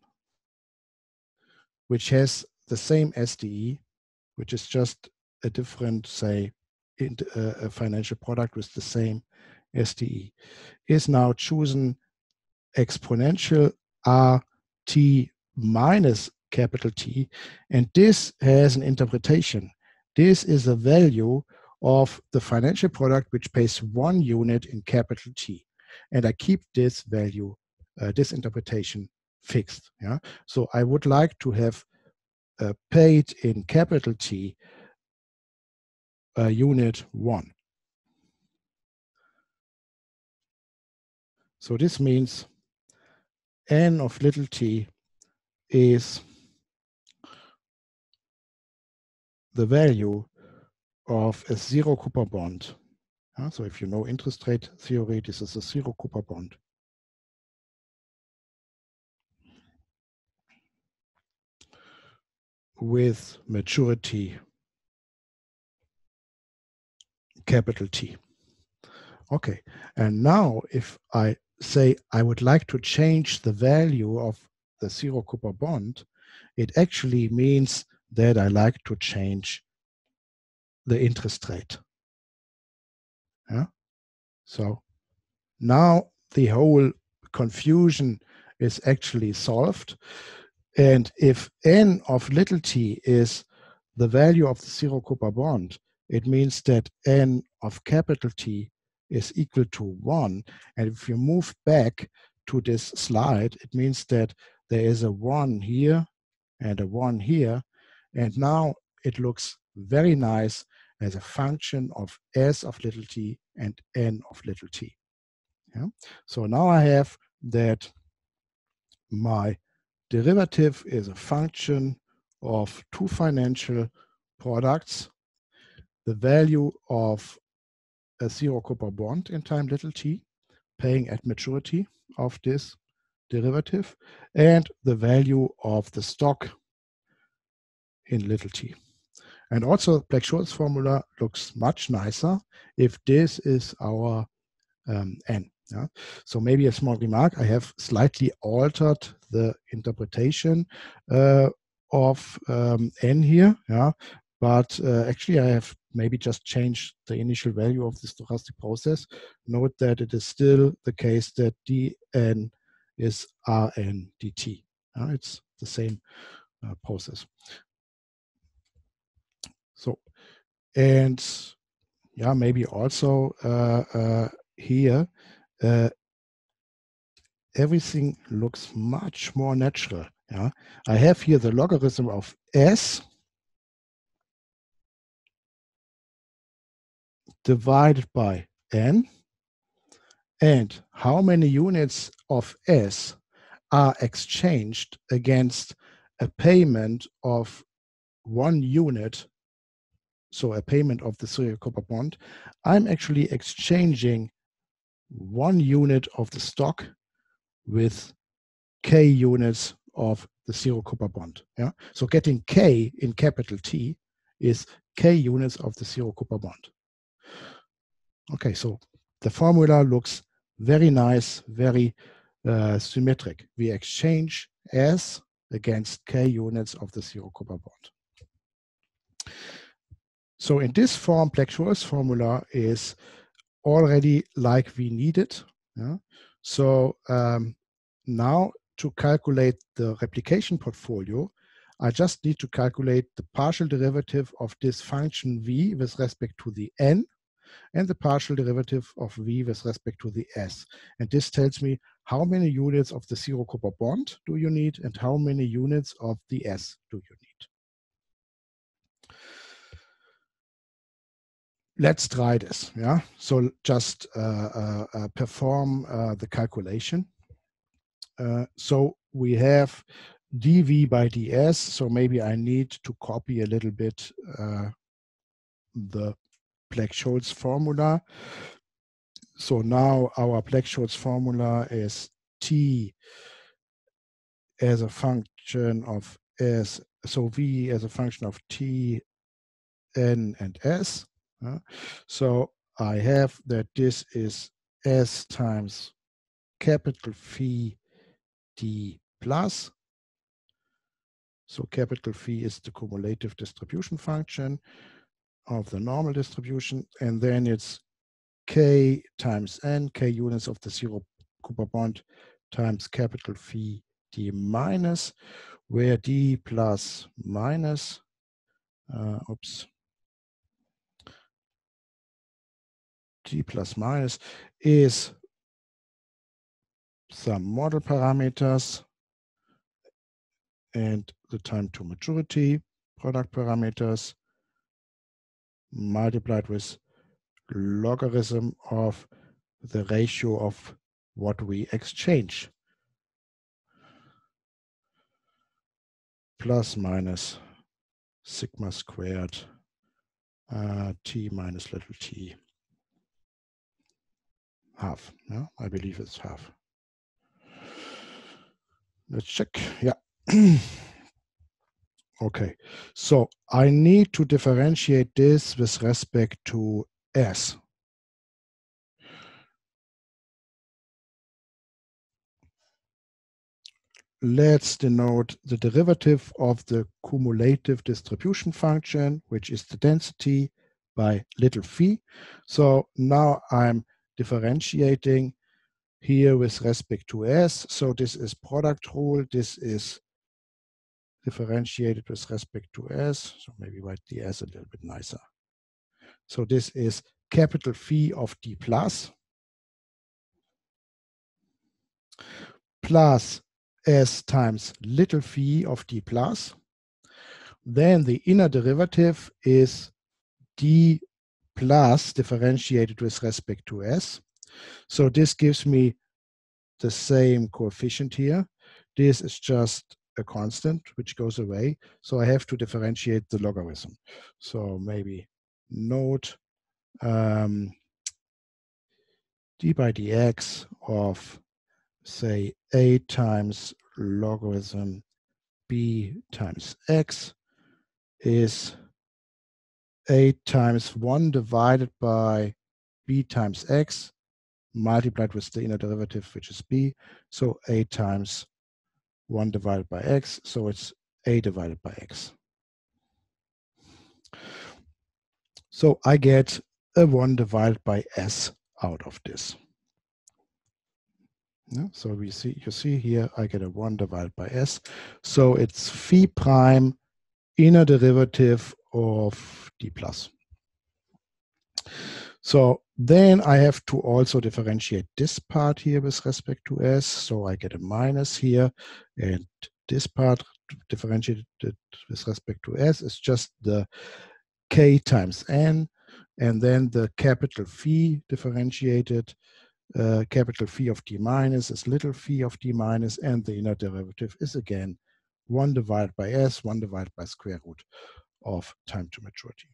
which has the same SDE, which is just a different, say, in, uh, a financial product with the same SDE, is now chosen exponential RT minus capital T. And this has an interpretation. This is a value of the financial product which pays one unit in capital T. And I keep this value, uh, this interpretation fixed. Yeah. So I would like to have uh, paid in capital T uh, unit one. So this means n of little t is the value of a zero coupon bond. So if you know interest rate theory, this is a zero coupon bond. with maturity capital T. Okay, and now if I say I would like to change the value of the zero coupon bond, it actually means that I like to change the interest rate. Yeah. So now the whole confusion is actually solved. And if n of little t is the value of the zero coupon bond, it means that n of capital T is equal to 1. And if you move back to this slide, it means that there is a 1 here and a 1 here. And now it looks very nice as a function of s of little t and n of little t. Yeah? So now I have that my derivative is a function of two financial products, the value of a zero coupon bond in time little t, paying at maturity of this derivative, and the value of the stock in little t. And also Black-Scholes formula looks much nicer if this is our um, n. Yeah? So maybe a small remark, I have slightly altered the interpretation uh, of um, n here, yeah? but uh, actually I have maybe just change the initial value of the stochastic process. Note that it is still the case that dn is rn dt. Uh, it's the same uh, process. So, and yeah, maybe also uh, uh, here, uh, everything looks much more natural. Yeah, I have here the logarithm of s divided by n and how many units of s are exchanged against a payment of one unit so a payment of the zero coupon bond, I'm actually exchanging one unit of the stock with k units of the zero coupon bond. Yeah. So getting k in capital T is k units of the zero coupon bond. Okay, so the formula looks very nice, very uh, symmetric. We exchange S against K units of the zero coupon bond. So in this form, Black-Scholes formula is already like we need it. Yeah? So um, now to calculate the replication portfolio, I just need to calculate the partial derivative of this function v with respect to the n and the partial derivative of v with respect to the s. And this tells me how many units of the zero coupon bond do you need and how many units of the s do you need. let's try this. Yeah. So just uh, uh, uh, perform uh, the calculation. Uh, so we have dv by ds. So maybe I need to copy a little bit uh, the Black-Scholes formula. So now our Black-Scholes formula is t as a function of s, so v as a function of t, n, and s. So I have that this is s times capital phi d plus. So capital phi is the cumulative distribution function of the normal distribution, and then it's k times n, k units of the zero coupon bond times capital phi d minus, where d plus minus, uh, oops, d plus minus is some model parameters and the time to maturity product parameters multiplied with logarithm of the ratio of what we exchange. Plus minus sigma squared uh, t minus little t half. Yeah, I believe it's half. Let's check. Yeah. okay. So I need to differentiate this with respect to S. Let's denote the derivative of the cumulative distribution function, which is the density by little phi. So now I'm differentiating here with respect to S. So this is product rule. This is differentiated with respect to S. So maybe write the S a little bit nicer. So this is capital phi of D plus plus S times little phi of D plus. Then the inner derivative is D plus differentiated with respect to S. So this gives me the same coefficient here. This is just a constant which goes away. So I have to differentiate the logarithm. So maybe note um, d by dx of say a times logarithm b times x is a times 1 divided by b times x multiplied with the inner derivative, which is b. So a times 1 divided by x. So it's a divided by x. So I get a 1 divided by s out of this. Yeah, so we see, you see here, I get a 1 divided by s. So it's phi prime inner derivative of d plus. So then I have to also differentiate this part here with respect to s. So I get a minus here, and this part differentiated with respect to s is just the k times n, and then the capital phi differentiated uh, capital phi of d minus is little phi of d minus, and the inner derivative is again 1 divided by s, 1 divided by square root of time to maturity.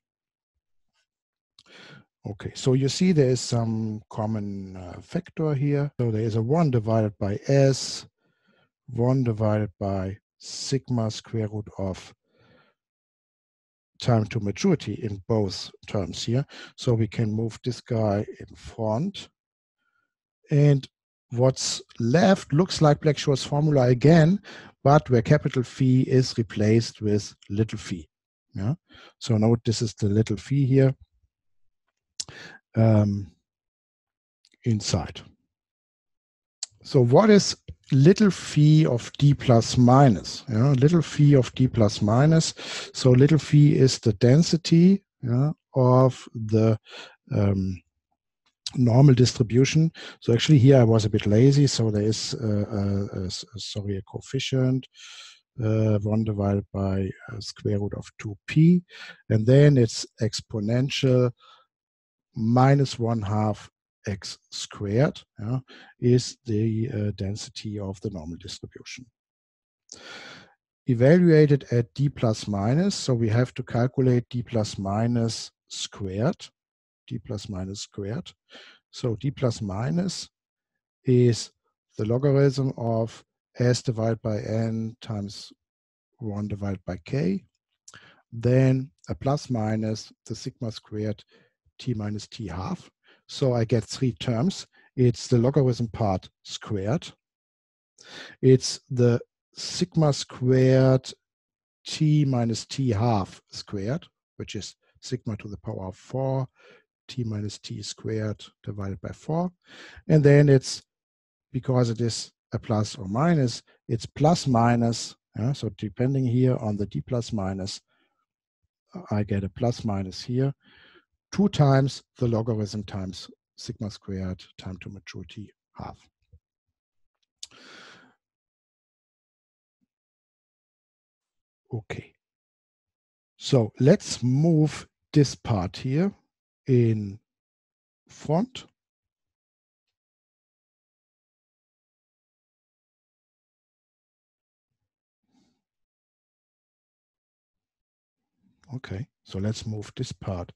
Okay, so you see there is some common uh, factor here. So there is a 1 divided by s, 1 divided by sigma square root of time to maturity in both terms here. So we can move this guy in front. And what's left looks like Black-Scholes formula again, but where capital phi is replaced with little phi. Yeah. So note this is the little phi here um, inside. So what is little phi of d plus minus? Yeah, little phi of d plus minus. So little phi is the density yeah, of the um, normal distribution. So actually here I was a bit lazy. So there is, uh, a, a, sorry, a coefficient. Uh, 1 divided by uh, square root of 2p. And then it's exponential minus 1 half x squared yeah, is the uh, density of the normal distribution. Evaluated at d plus minus, so we have to calculate d plus minus squared, d plus minus squared. So d plus minus is the logarithm of s divided by n times 1 divided by k, then a plus minus the sigma squared t minus t half. So I get three terms. It's the logarithm part squared. It's the sigma squared t minus t half squared, which is sigma to the power of 4 t minus t squared divided by 4. And then it's, because it is a plus or minus, it's plus minus. Yeah, so depending here on the d plus minus, I get a plus minus here, 2 times the logarithm times sigma squared time to maturity half. Okay. So let's move this part here in front. Okay, so let's move this part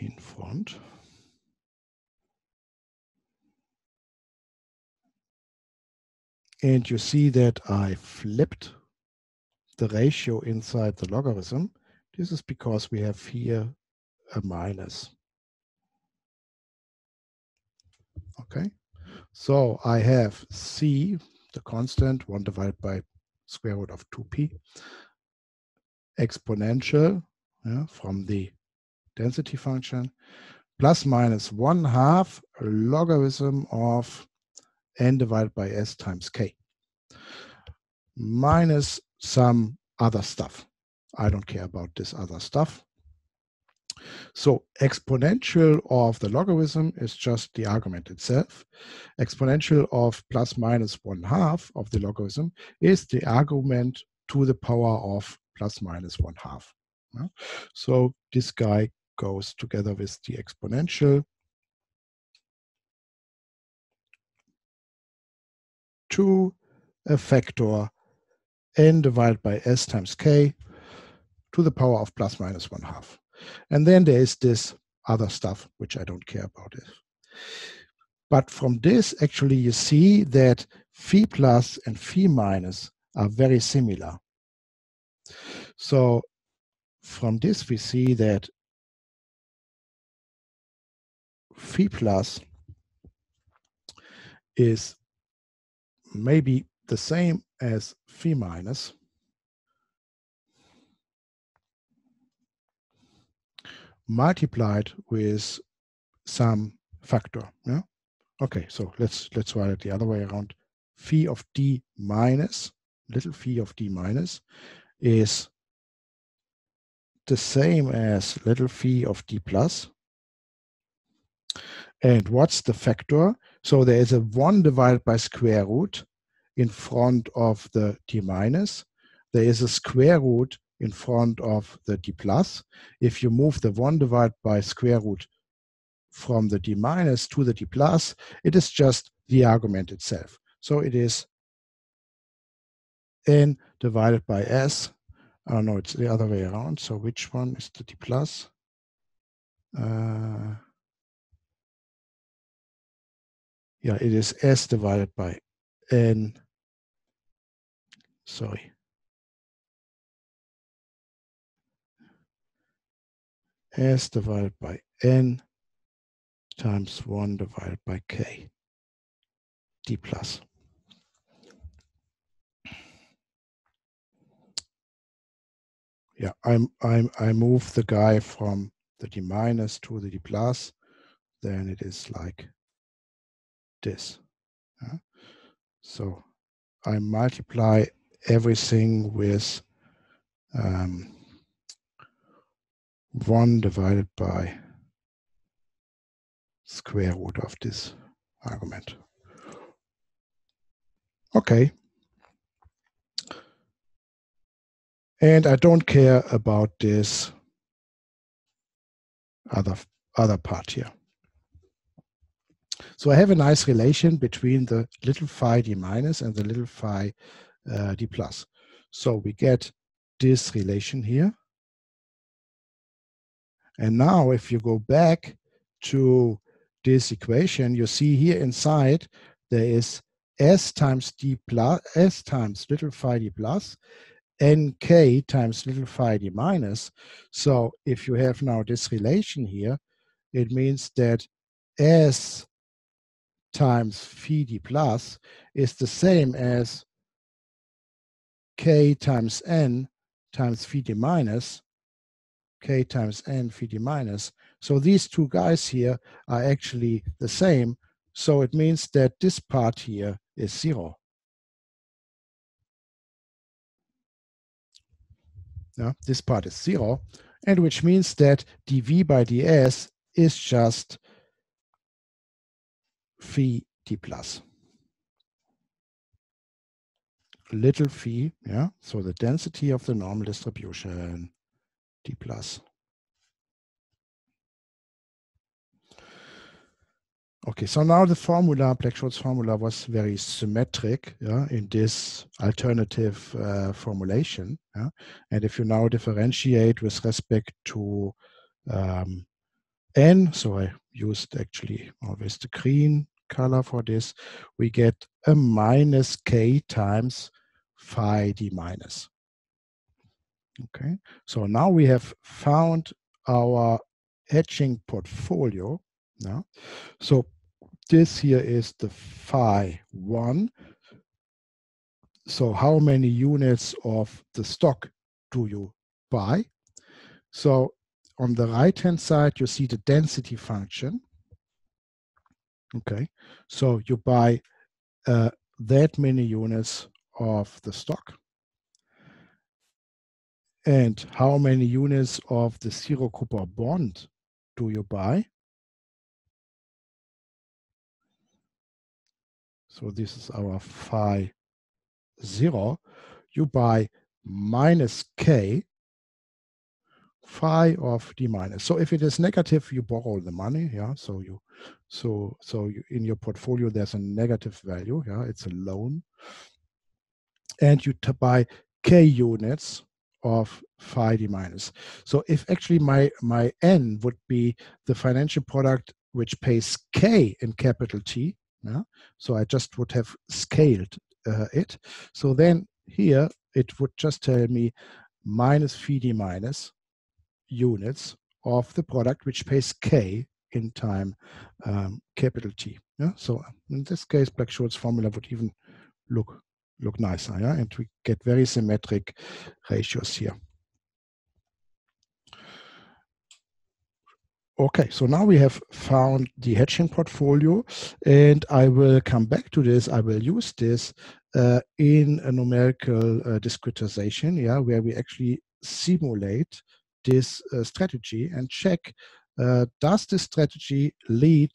in front. And you see that I flipped the ratio inside the logarithm. This is because we have here a minus. Okay, so I have c, the constant, 1 divided by square root of 2p, exponential yeah, from the density function, plus minus 1 half logarithm of n divided by s times k, minus some other stuff. I don't care about this other stuff. So exponential of the logarithm is just the argument itself. Exponential of plus minus one half of the logarithm is the argument to the power of plus minus one half. So this guy goes together with the exponential to a factor n divided by s times k to the power of plus minus one half. And then there is this other stuff, which I don't care about it. But from this, actually, you see that phi plus and phi minus are very similar. So from this, we see that phi plus is maybe the same as phi minus, multiplied with some factor. Yeah. Okay, so let's let's write it the other way around. Phi of d minus, little phi of d minus, is the same as little phi of d plus. And what's the factor? So there is a 1 divided by square root in front of the d minus. There is a square root in front of the d plus. If you move the 1 divided by square root from the d minus to the d plus, it is just the argument itself. So it is n divided by s. Oh no, it's the other way around. So which one is the d plus? Uh, yeah, it is s divided by n. Sorry. s divided by n times 1 divided by k d plus. Yeah, I'm I'm I move the guy from the d minus to the d plus, then it is like this. Yeah? So I multiply everything with um, 1 divided by square root of this argument. Okay. And I don't care about this other, other part here. So I have a nice relation between the little phi d minus and the little phi uh, d plus. So we get this relation here. And now if you go back to this equation, you see here inside there is s times d plus s times little phi d plus nk times little phi d minus. So if you have now this relation here, it means that s times phi d plus is the same as k times n times phi d minus k times n phi d minus. So these two guys here are actually the same. So it means that this part here is zero. Yeah, this part is zero, and which means that dv by ds is just phi t plus. Little phi, yeah, so the density of the normal distribution, t plus. Okay, so now the formula, Black-Scholes formula was very symmetric yeah, in this alternative uh, formulation. Yeah? And if you now differentiate with respect to um, n, so I used actually always the green color for this, we get a minus k times phi d minus. Okay, so now we have found our hedging portfolio. Yeah? So this here is the phi 1. So how many units of the stock do you buy? So on the right hand side, you see the density function. Okay, so you buy uh, that many units of the stock. And how many units of the zero coupon bond do you buy? So this is our phi 0. You buy minus k phi of d minus. So if it is negative, you borrow the money. Yeah. So you, so so you, in your portfolio there's a negative value. Yeah. It's a loan, and you buy k units of phi d minus. So if actually my my n would be the financial product which pays k in capital T, yeah? So I just would have scaled uh, it. So then here it would just tell me minus phi d minus units of the product which pays k in time um, capital T. Yeah. So in this case, Black-Scholes formula would even look look nicer. Yeah. And we get very symmetric ratios here. Okay, so now we have found the hedging portfolio and I will come back to this. I will use this uh, in a numerical uh, discretization, yeah, where we actually simulate this uh, strategy and check uh, does this strategy lead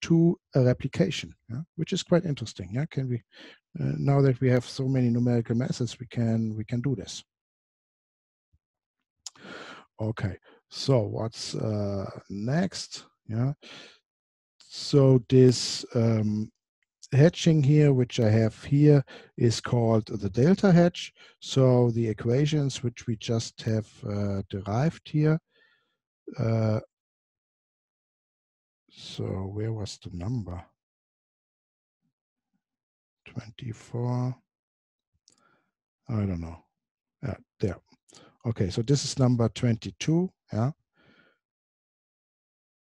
to a replication, yeah? which is quite interesting. Yeah, can we uh, now that we have so many numerical methods, we can we can do this. Okay, so what's uh, next? Yeah. So this um, hedging here, which I have here, is called the delta hedge. So the equations which we just have uh, derived here. Uh, so where was the number? 24. I don't know. Yeah, there. Okay, so this is number 22. Yeah.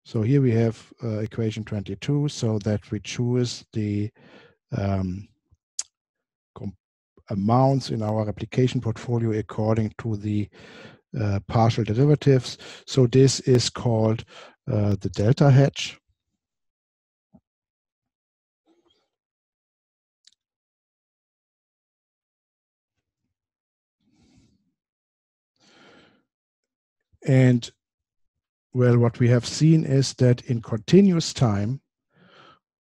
So here we have uh, equation 22, so that we choose the um, amounts in our replication portfolio according to the uh, partial derivatives. So this is called uh, the delta hedge. And well, what we have seen is that in continuous time,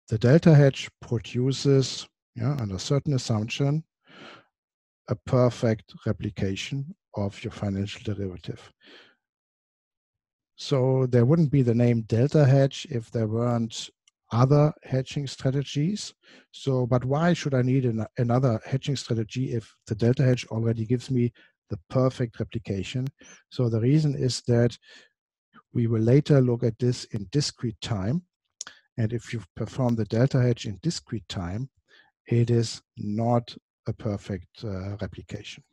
the delta hedge produces, yeah, under certain assumption, a perfect replication of your financial derivative. So there wouldn't be the name delta hedge if there weren't other hedging strategies. So, but why should I need an, another hedging strategy if the delta hedge already gives me the perfect replication. So the reason is that we will later look at this in discrete time. And if you perform the delta hedge in discrete time, it is not a perfect uh, replication.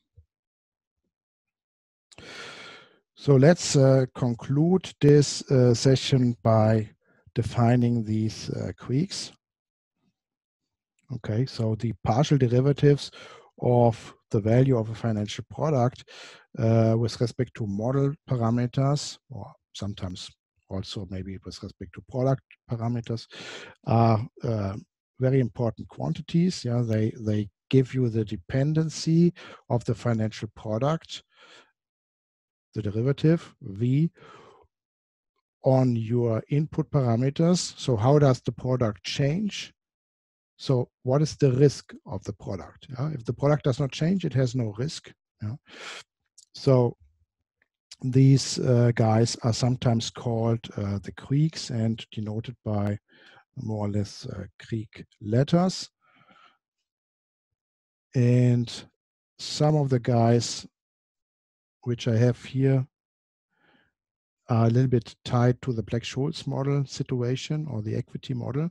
So let's uh, conclude this uh, session by defining these uh, Greeks. Okay, so the partial derivatives of the value of a financial product uh, with respect to model parameters, or sometimes also maybe with respect to product parameters, are uh, very important quantities. Yeah, they they give you the dependency of the financial product, the derivative v, on your input parameters. So how does the product change? So what is the risk of the product? Yeah? If the product does not change, it has no risk. Yeah? So these uh, guys are sometimes called uh, the Greeks and denoted by more or less uh, Greek letters. And some of the guys which I have here are a little bit tied to the Black-Scholes model situation or the equity model.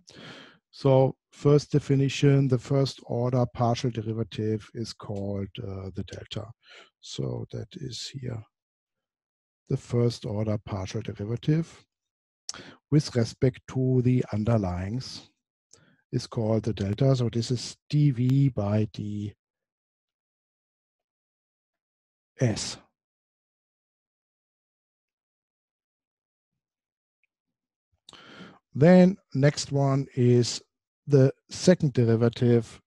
So first definition, the first order partial derivative is called uh, the delta. So that is here the first order partial derivative with respect to the underlyings is called the delta. So this is dv by ds. Then next one is the second derivative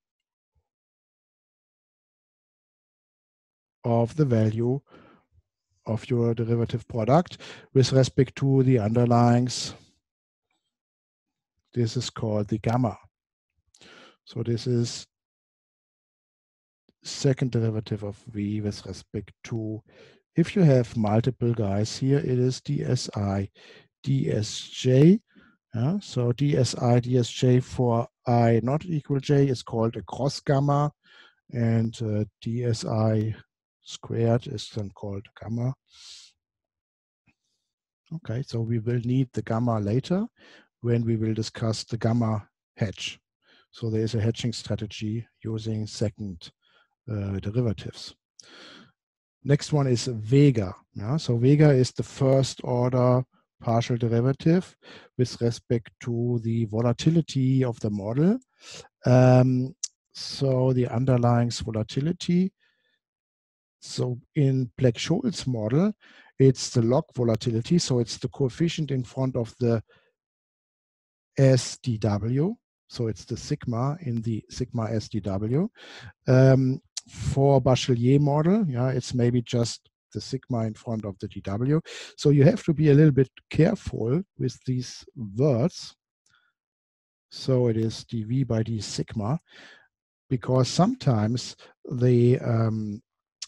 of the value of your derivative product with respect to the underlyings. This is called the gamma. So this is second derivative of v with respect to, if you have multiple guys here, it is dsi dsj yeah, so DSI, DSJ for I not equal J is called a cross gamma and uh, DSI squared is then called gamma. Okay, so we will need the gamma later when we will discuss the gamma hedge. So there is a hedging strategy using second uh, derivatives. Next one is Vega. Yeah, so Vega is the first order partial derivative with respect to the volatility of the model. Um, so the underlying volatility. So in Black-Scholes model, it's the log volatility. So it's the coefficient in front of the SDW. So it's the sigma in the sigma SDW. Um, for Bachelier model, yeah, it's maybe just the sigma in front of the DW. So you have to be a little bit careful with these words. So it is dv by d sigma, because sometimes the um,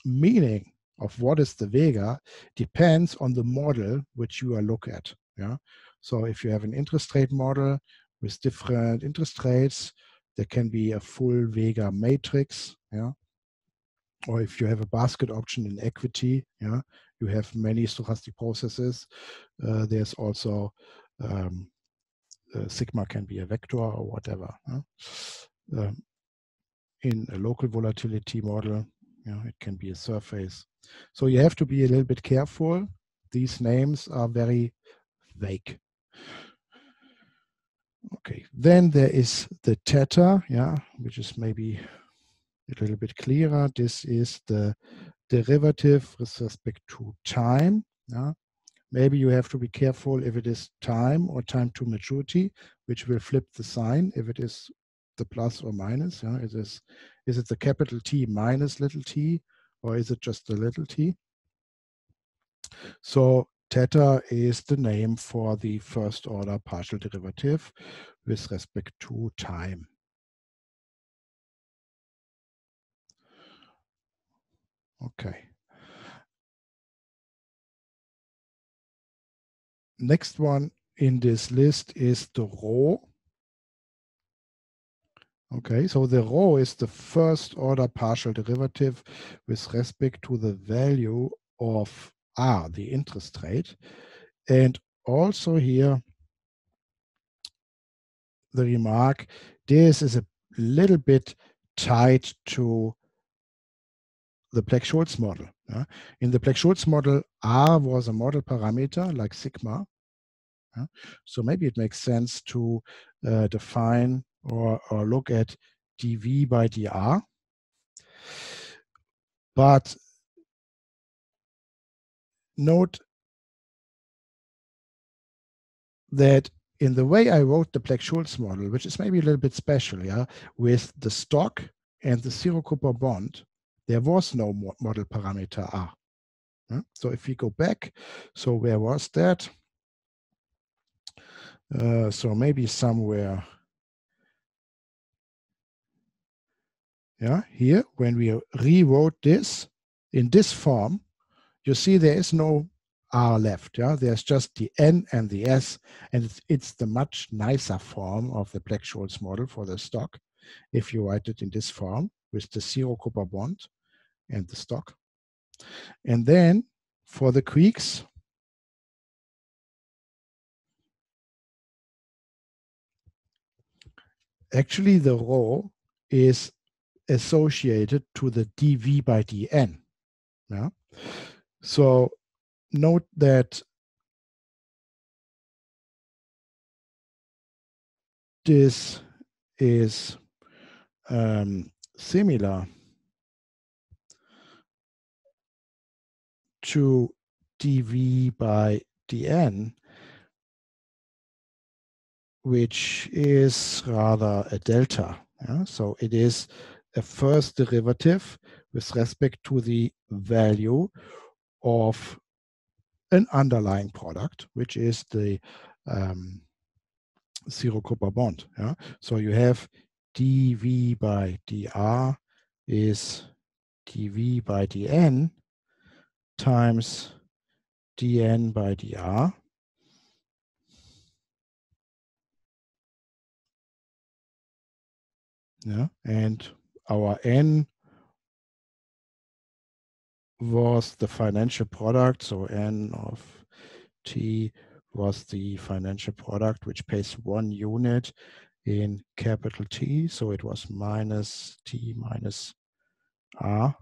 meaning of what is the vega depends on the model which you are look at. Yeah. So if you have an interest rate model with different interest rates, there can be a full vega matrix. Yeah or if you have a basket option in equity, yeah, you have many stochastic processes. Uh, there's also um, uh, sigma can be a vector or whatever. Huh? Um, in a local volatility model, you know, it can be a surface. So you have to be a little bit careful. These names are very vague. Okay, then there is the theta, yeah, which is maybe a little bit clearer. This is the derivative with respect to time. Yeah? Maybe you have to be careful if it is time or time to maturity, which will flip the sign if it is the plus or minus. Yeah? Is, this, is it the capital T minus little t, or is it just the little t? So theta is the name for the first order partial derivative with respect to time. Okay. Next one in this list is the rho. Okay, so the rho is the first order partial derivative with respect to the value of R, the interest rate. And also here, the remark, this is a little bit tied to the Black-Scholes model. Yeah? In the Black-Scholes model, R was a model parameter like sigma. Yeah? So maybe it makes sense to uh, define or, or look at dv by dr. But note that in the way I wrote the Black-Scholes model, which is maybe a little bit special, yeah, with the stock and the zero coupon bond, there was no model parameter R. So if we go back, so where was that? Uh, so maybe somewhere, yeah, here, when we rewrote this in this form, you see there is no R left. Yeah, there's just the N and the S, and it's, it's the much nicer form of the Black-Scholes model for the stock if you write it in this form with the zero coupon bond and the stock. And then for the Greeks, actually the rho is associated to the dv by dn. Yeah? So note that this is um, similar to dv by dn, which is rather a delta. Yeah? So it is a first derivative with respect to the value of an underlying product, which is the um, zero coupon bond. Yeah? So you have dv by dr is dv by dn times dn by dr. Yeah, and our n was the financial product. So n of t was the financial product, which pays one unit in capital T. So it was minus t minus r.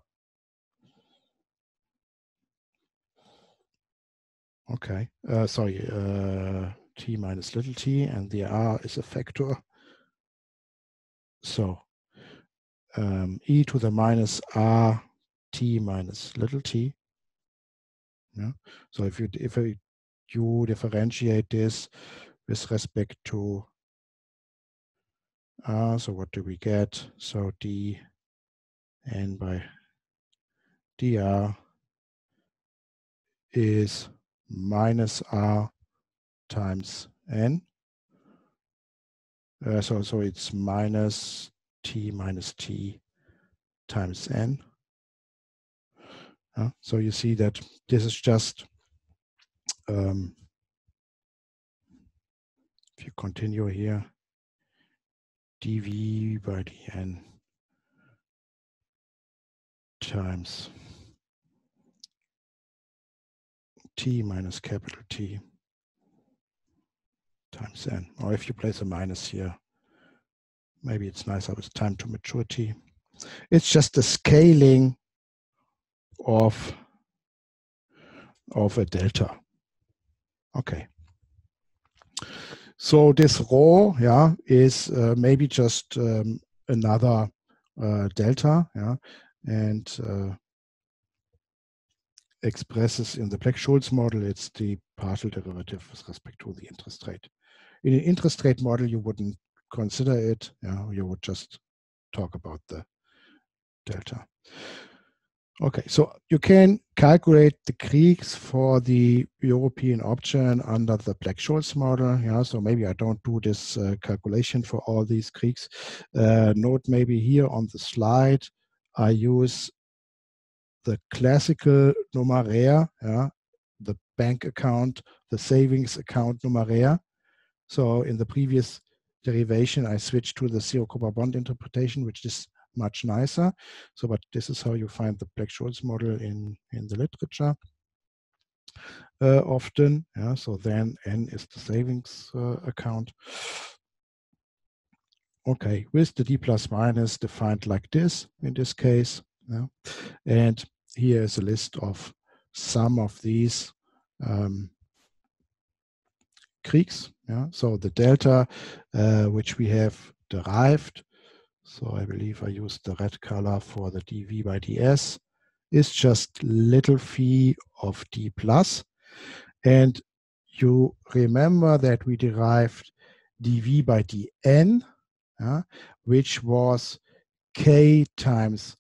Okay, uh, sorry, uh, t minus little t, and the r is a factor. So um, e to the minus r t minus little t. Yeah. So if you if you differentiate this with respect to r, so what do we get? So d n by dr is minus r times n. Uh, so so it's minus t minus t times n. Uh, so you see that this is just, um, if you continue here, dv by dn times t minus capital T times n. Or if you place a minus here, maybe it's nicer with time to maturity. It's just a scaling of, of a delta. Okay. So this rho, yeah, is uh, maybe just um, another uh, delta, yeah, and uh, expresses in the Black-Scholes model, it's the partial derivative with respect to the interest rate. In an interest rate model, you wouldn't consider it, yeah, you would just talk about the delta. Okay, so you can calculate the Greeks for the European option under the Black-Scholes model. Yeah, so maybe I don't do this uh, calculation for all these Greeks. Uh, note maybe here on the slide, I use the classical numeraire, yeah, the bank account, the savings account numeraire. So in the previous derivation, I switch to the zero bond interpretation, which is much nicer. So, but this is how you find the Black-Scholes model in, in the literature. Uh, often, yeah, so then N is the savings uh, account. okay, with the d plus minus defined like this in this case. Yeah. And here is a list of some of these um, Greeks. Yeah. So the delta, uh, which we have derived, so I believe I used the red color for the dv by ds, is just little phi of d plus. And you remember that we derived dv by dn, uh, which was k times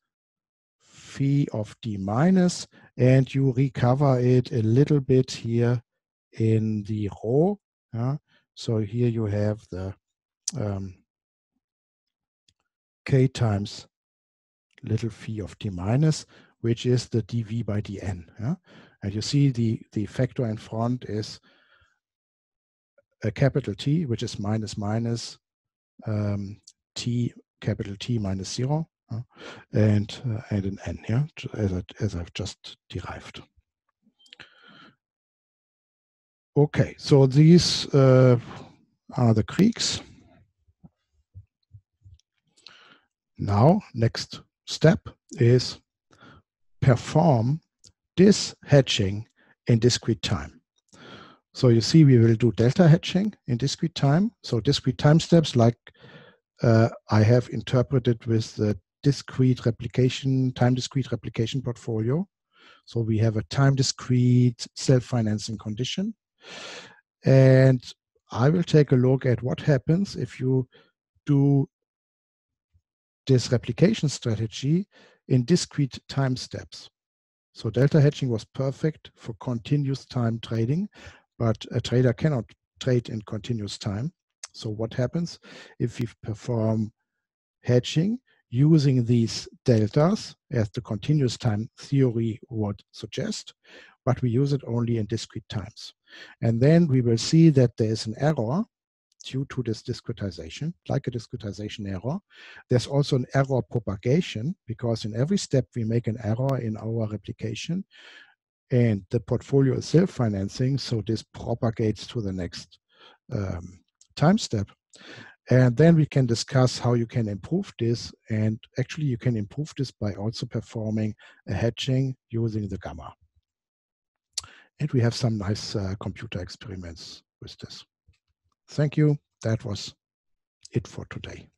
phi of d minus, and you recover it a little bit here in the rho. Uh, so here you have the um, k times little phi of d minus, which is the dv by dn. Yeah? And you see the, the factor in front is a capital T, which is minus minus um, T capital T minus zero, uh, and uh, and an N, yeah, as, I, as I've just derived. Okay, so these uh, are the Greeks. Now, next step is perform this hedging in discrete time. So you see we will do delta hedging in discrete time. So discrete time steps like uh, I have interpreted with the discrete replication, time discrete replication portfolio. So we have a time discrete self-financing condition. And I will take a look at what happens if you do this replication strategy in discrete time steps. So delta hedging was perfect for continuous time trading, but a trader cannot trade in continuous time. So what happens if we perform hedging using these deltas as the continuous time theory would suggest, but we use it only in discrete times. And then we will see that there is an error due to this discretization, like a discretization error. There's also an error propagation because in every step we make an error in our replication and the portfolio is self-financing, so this propagates to the next um, time step. And then we can discuss how you can improve this. And actually, you can improve this by also performing a hedging using the gamma. And we have some nice uh, computer experiments with this. Thank you. That was it for today.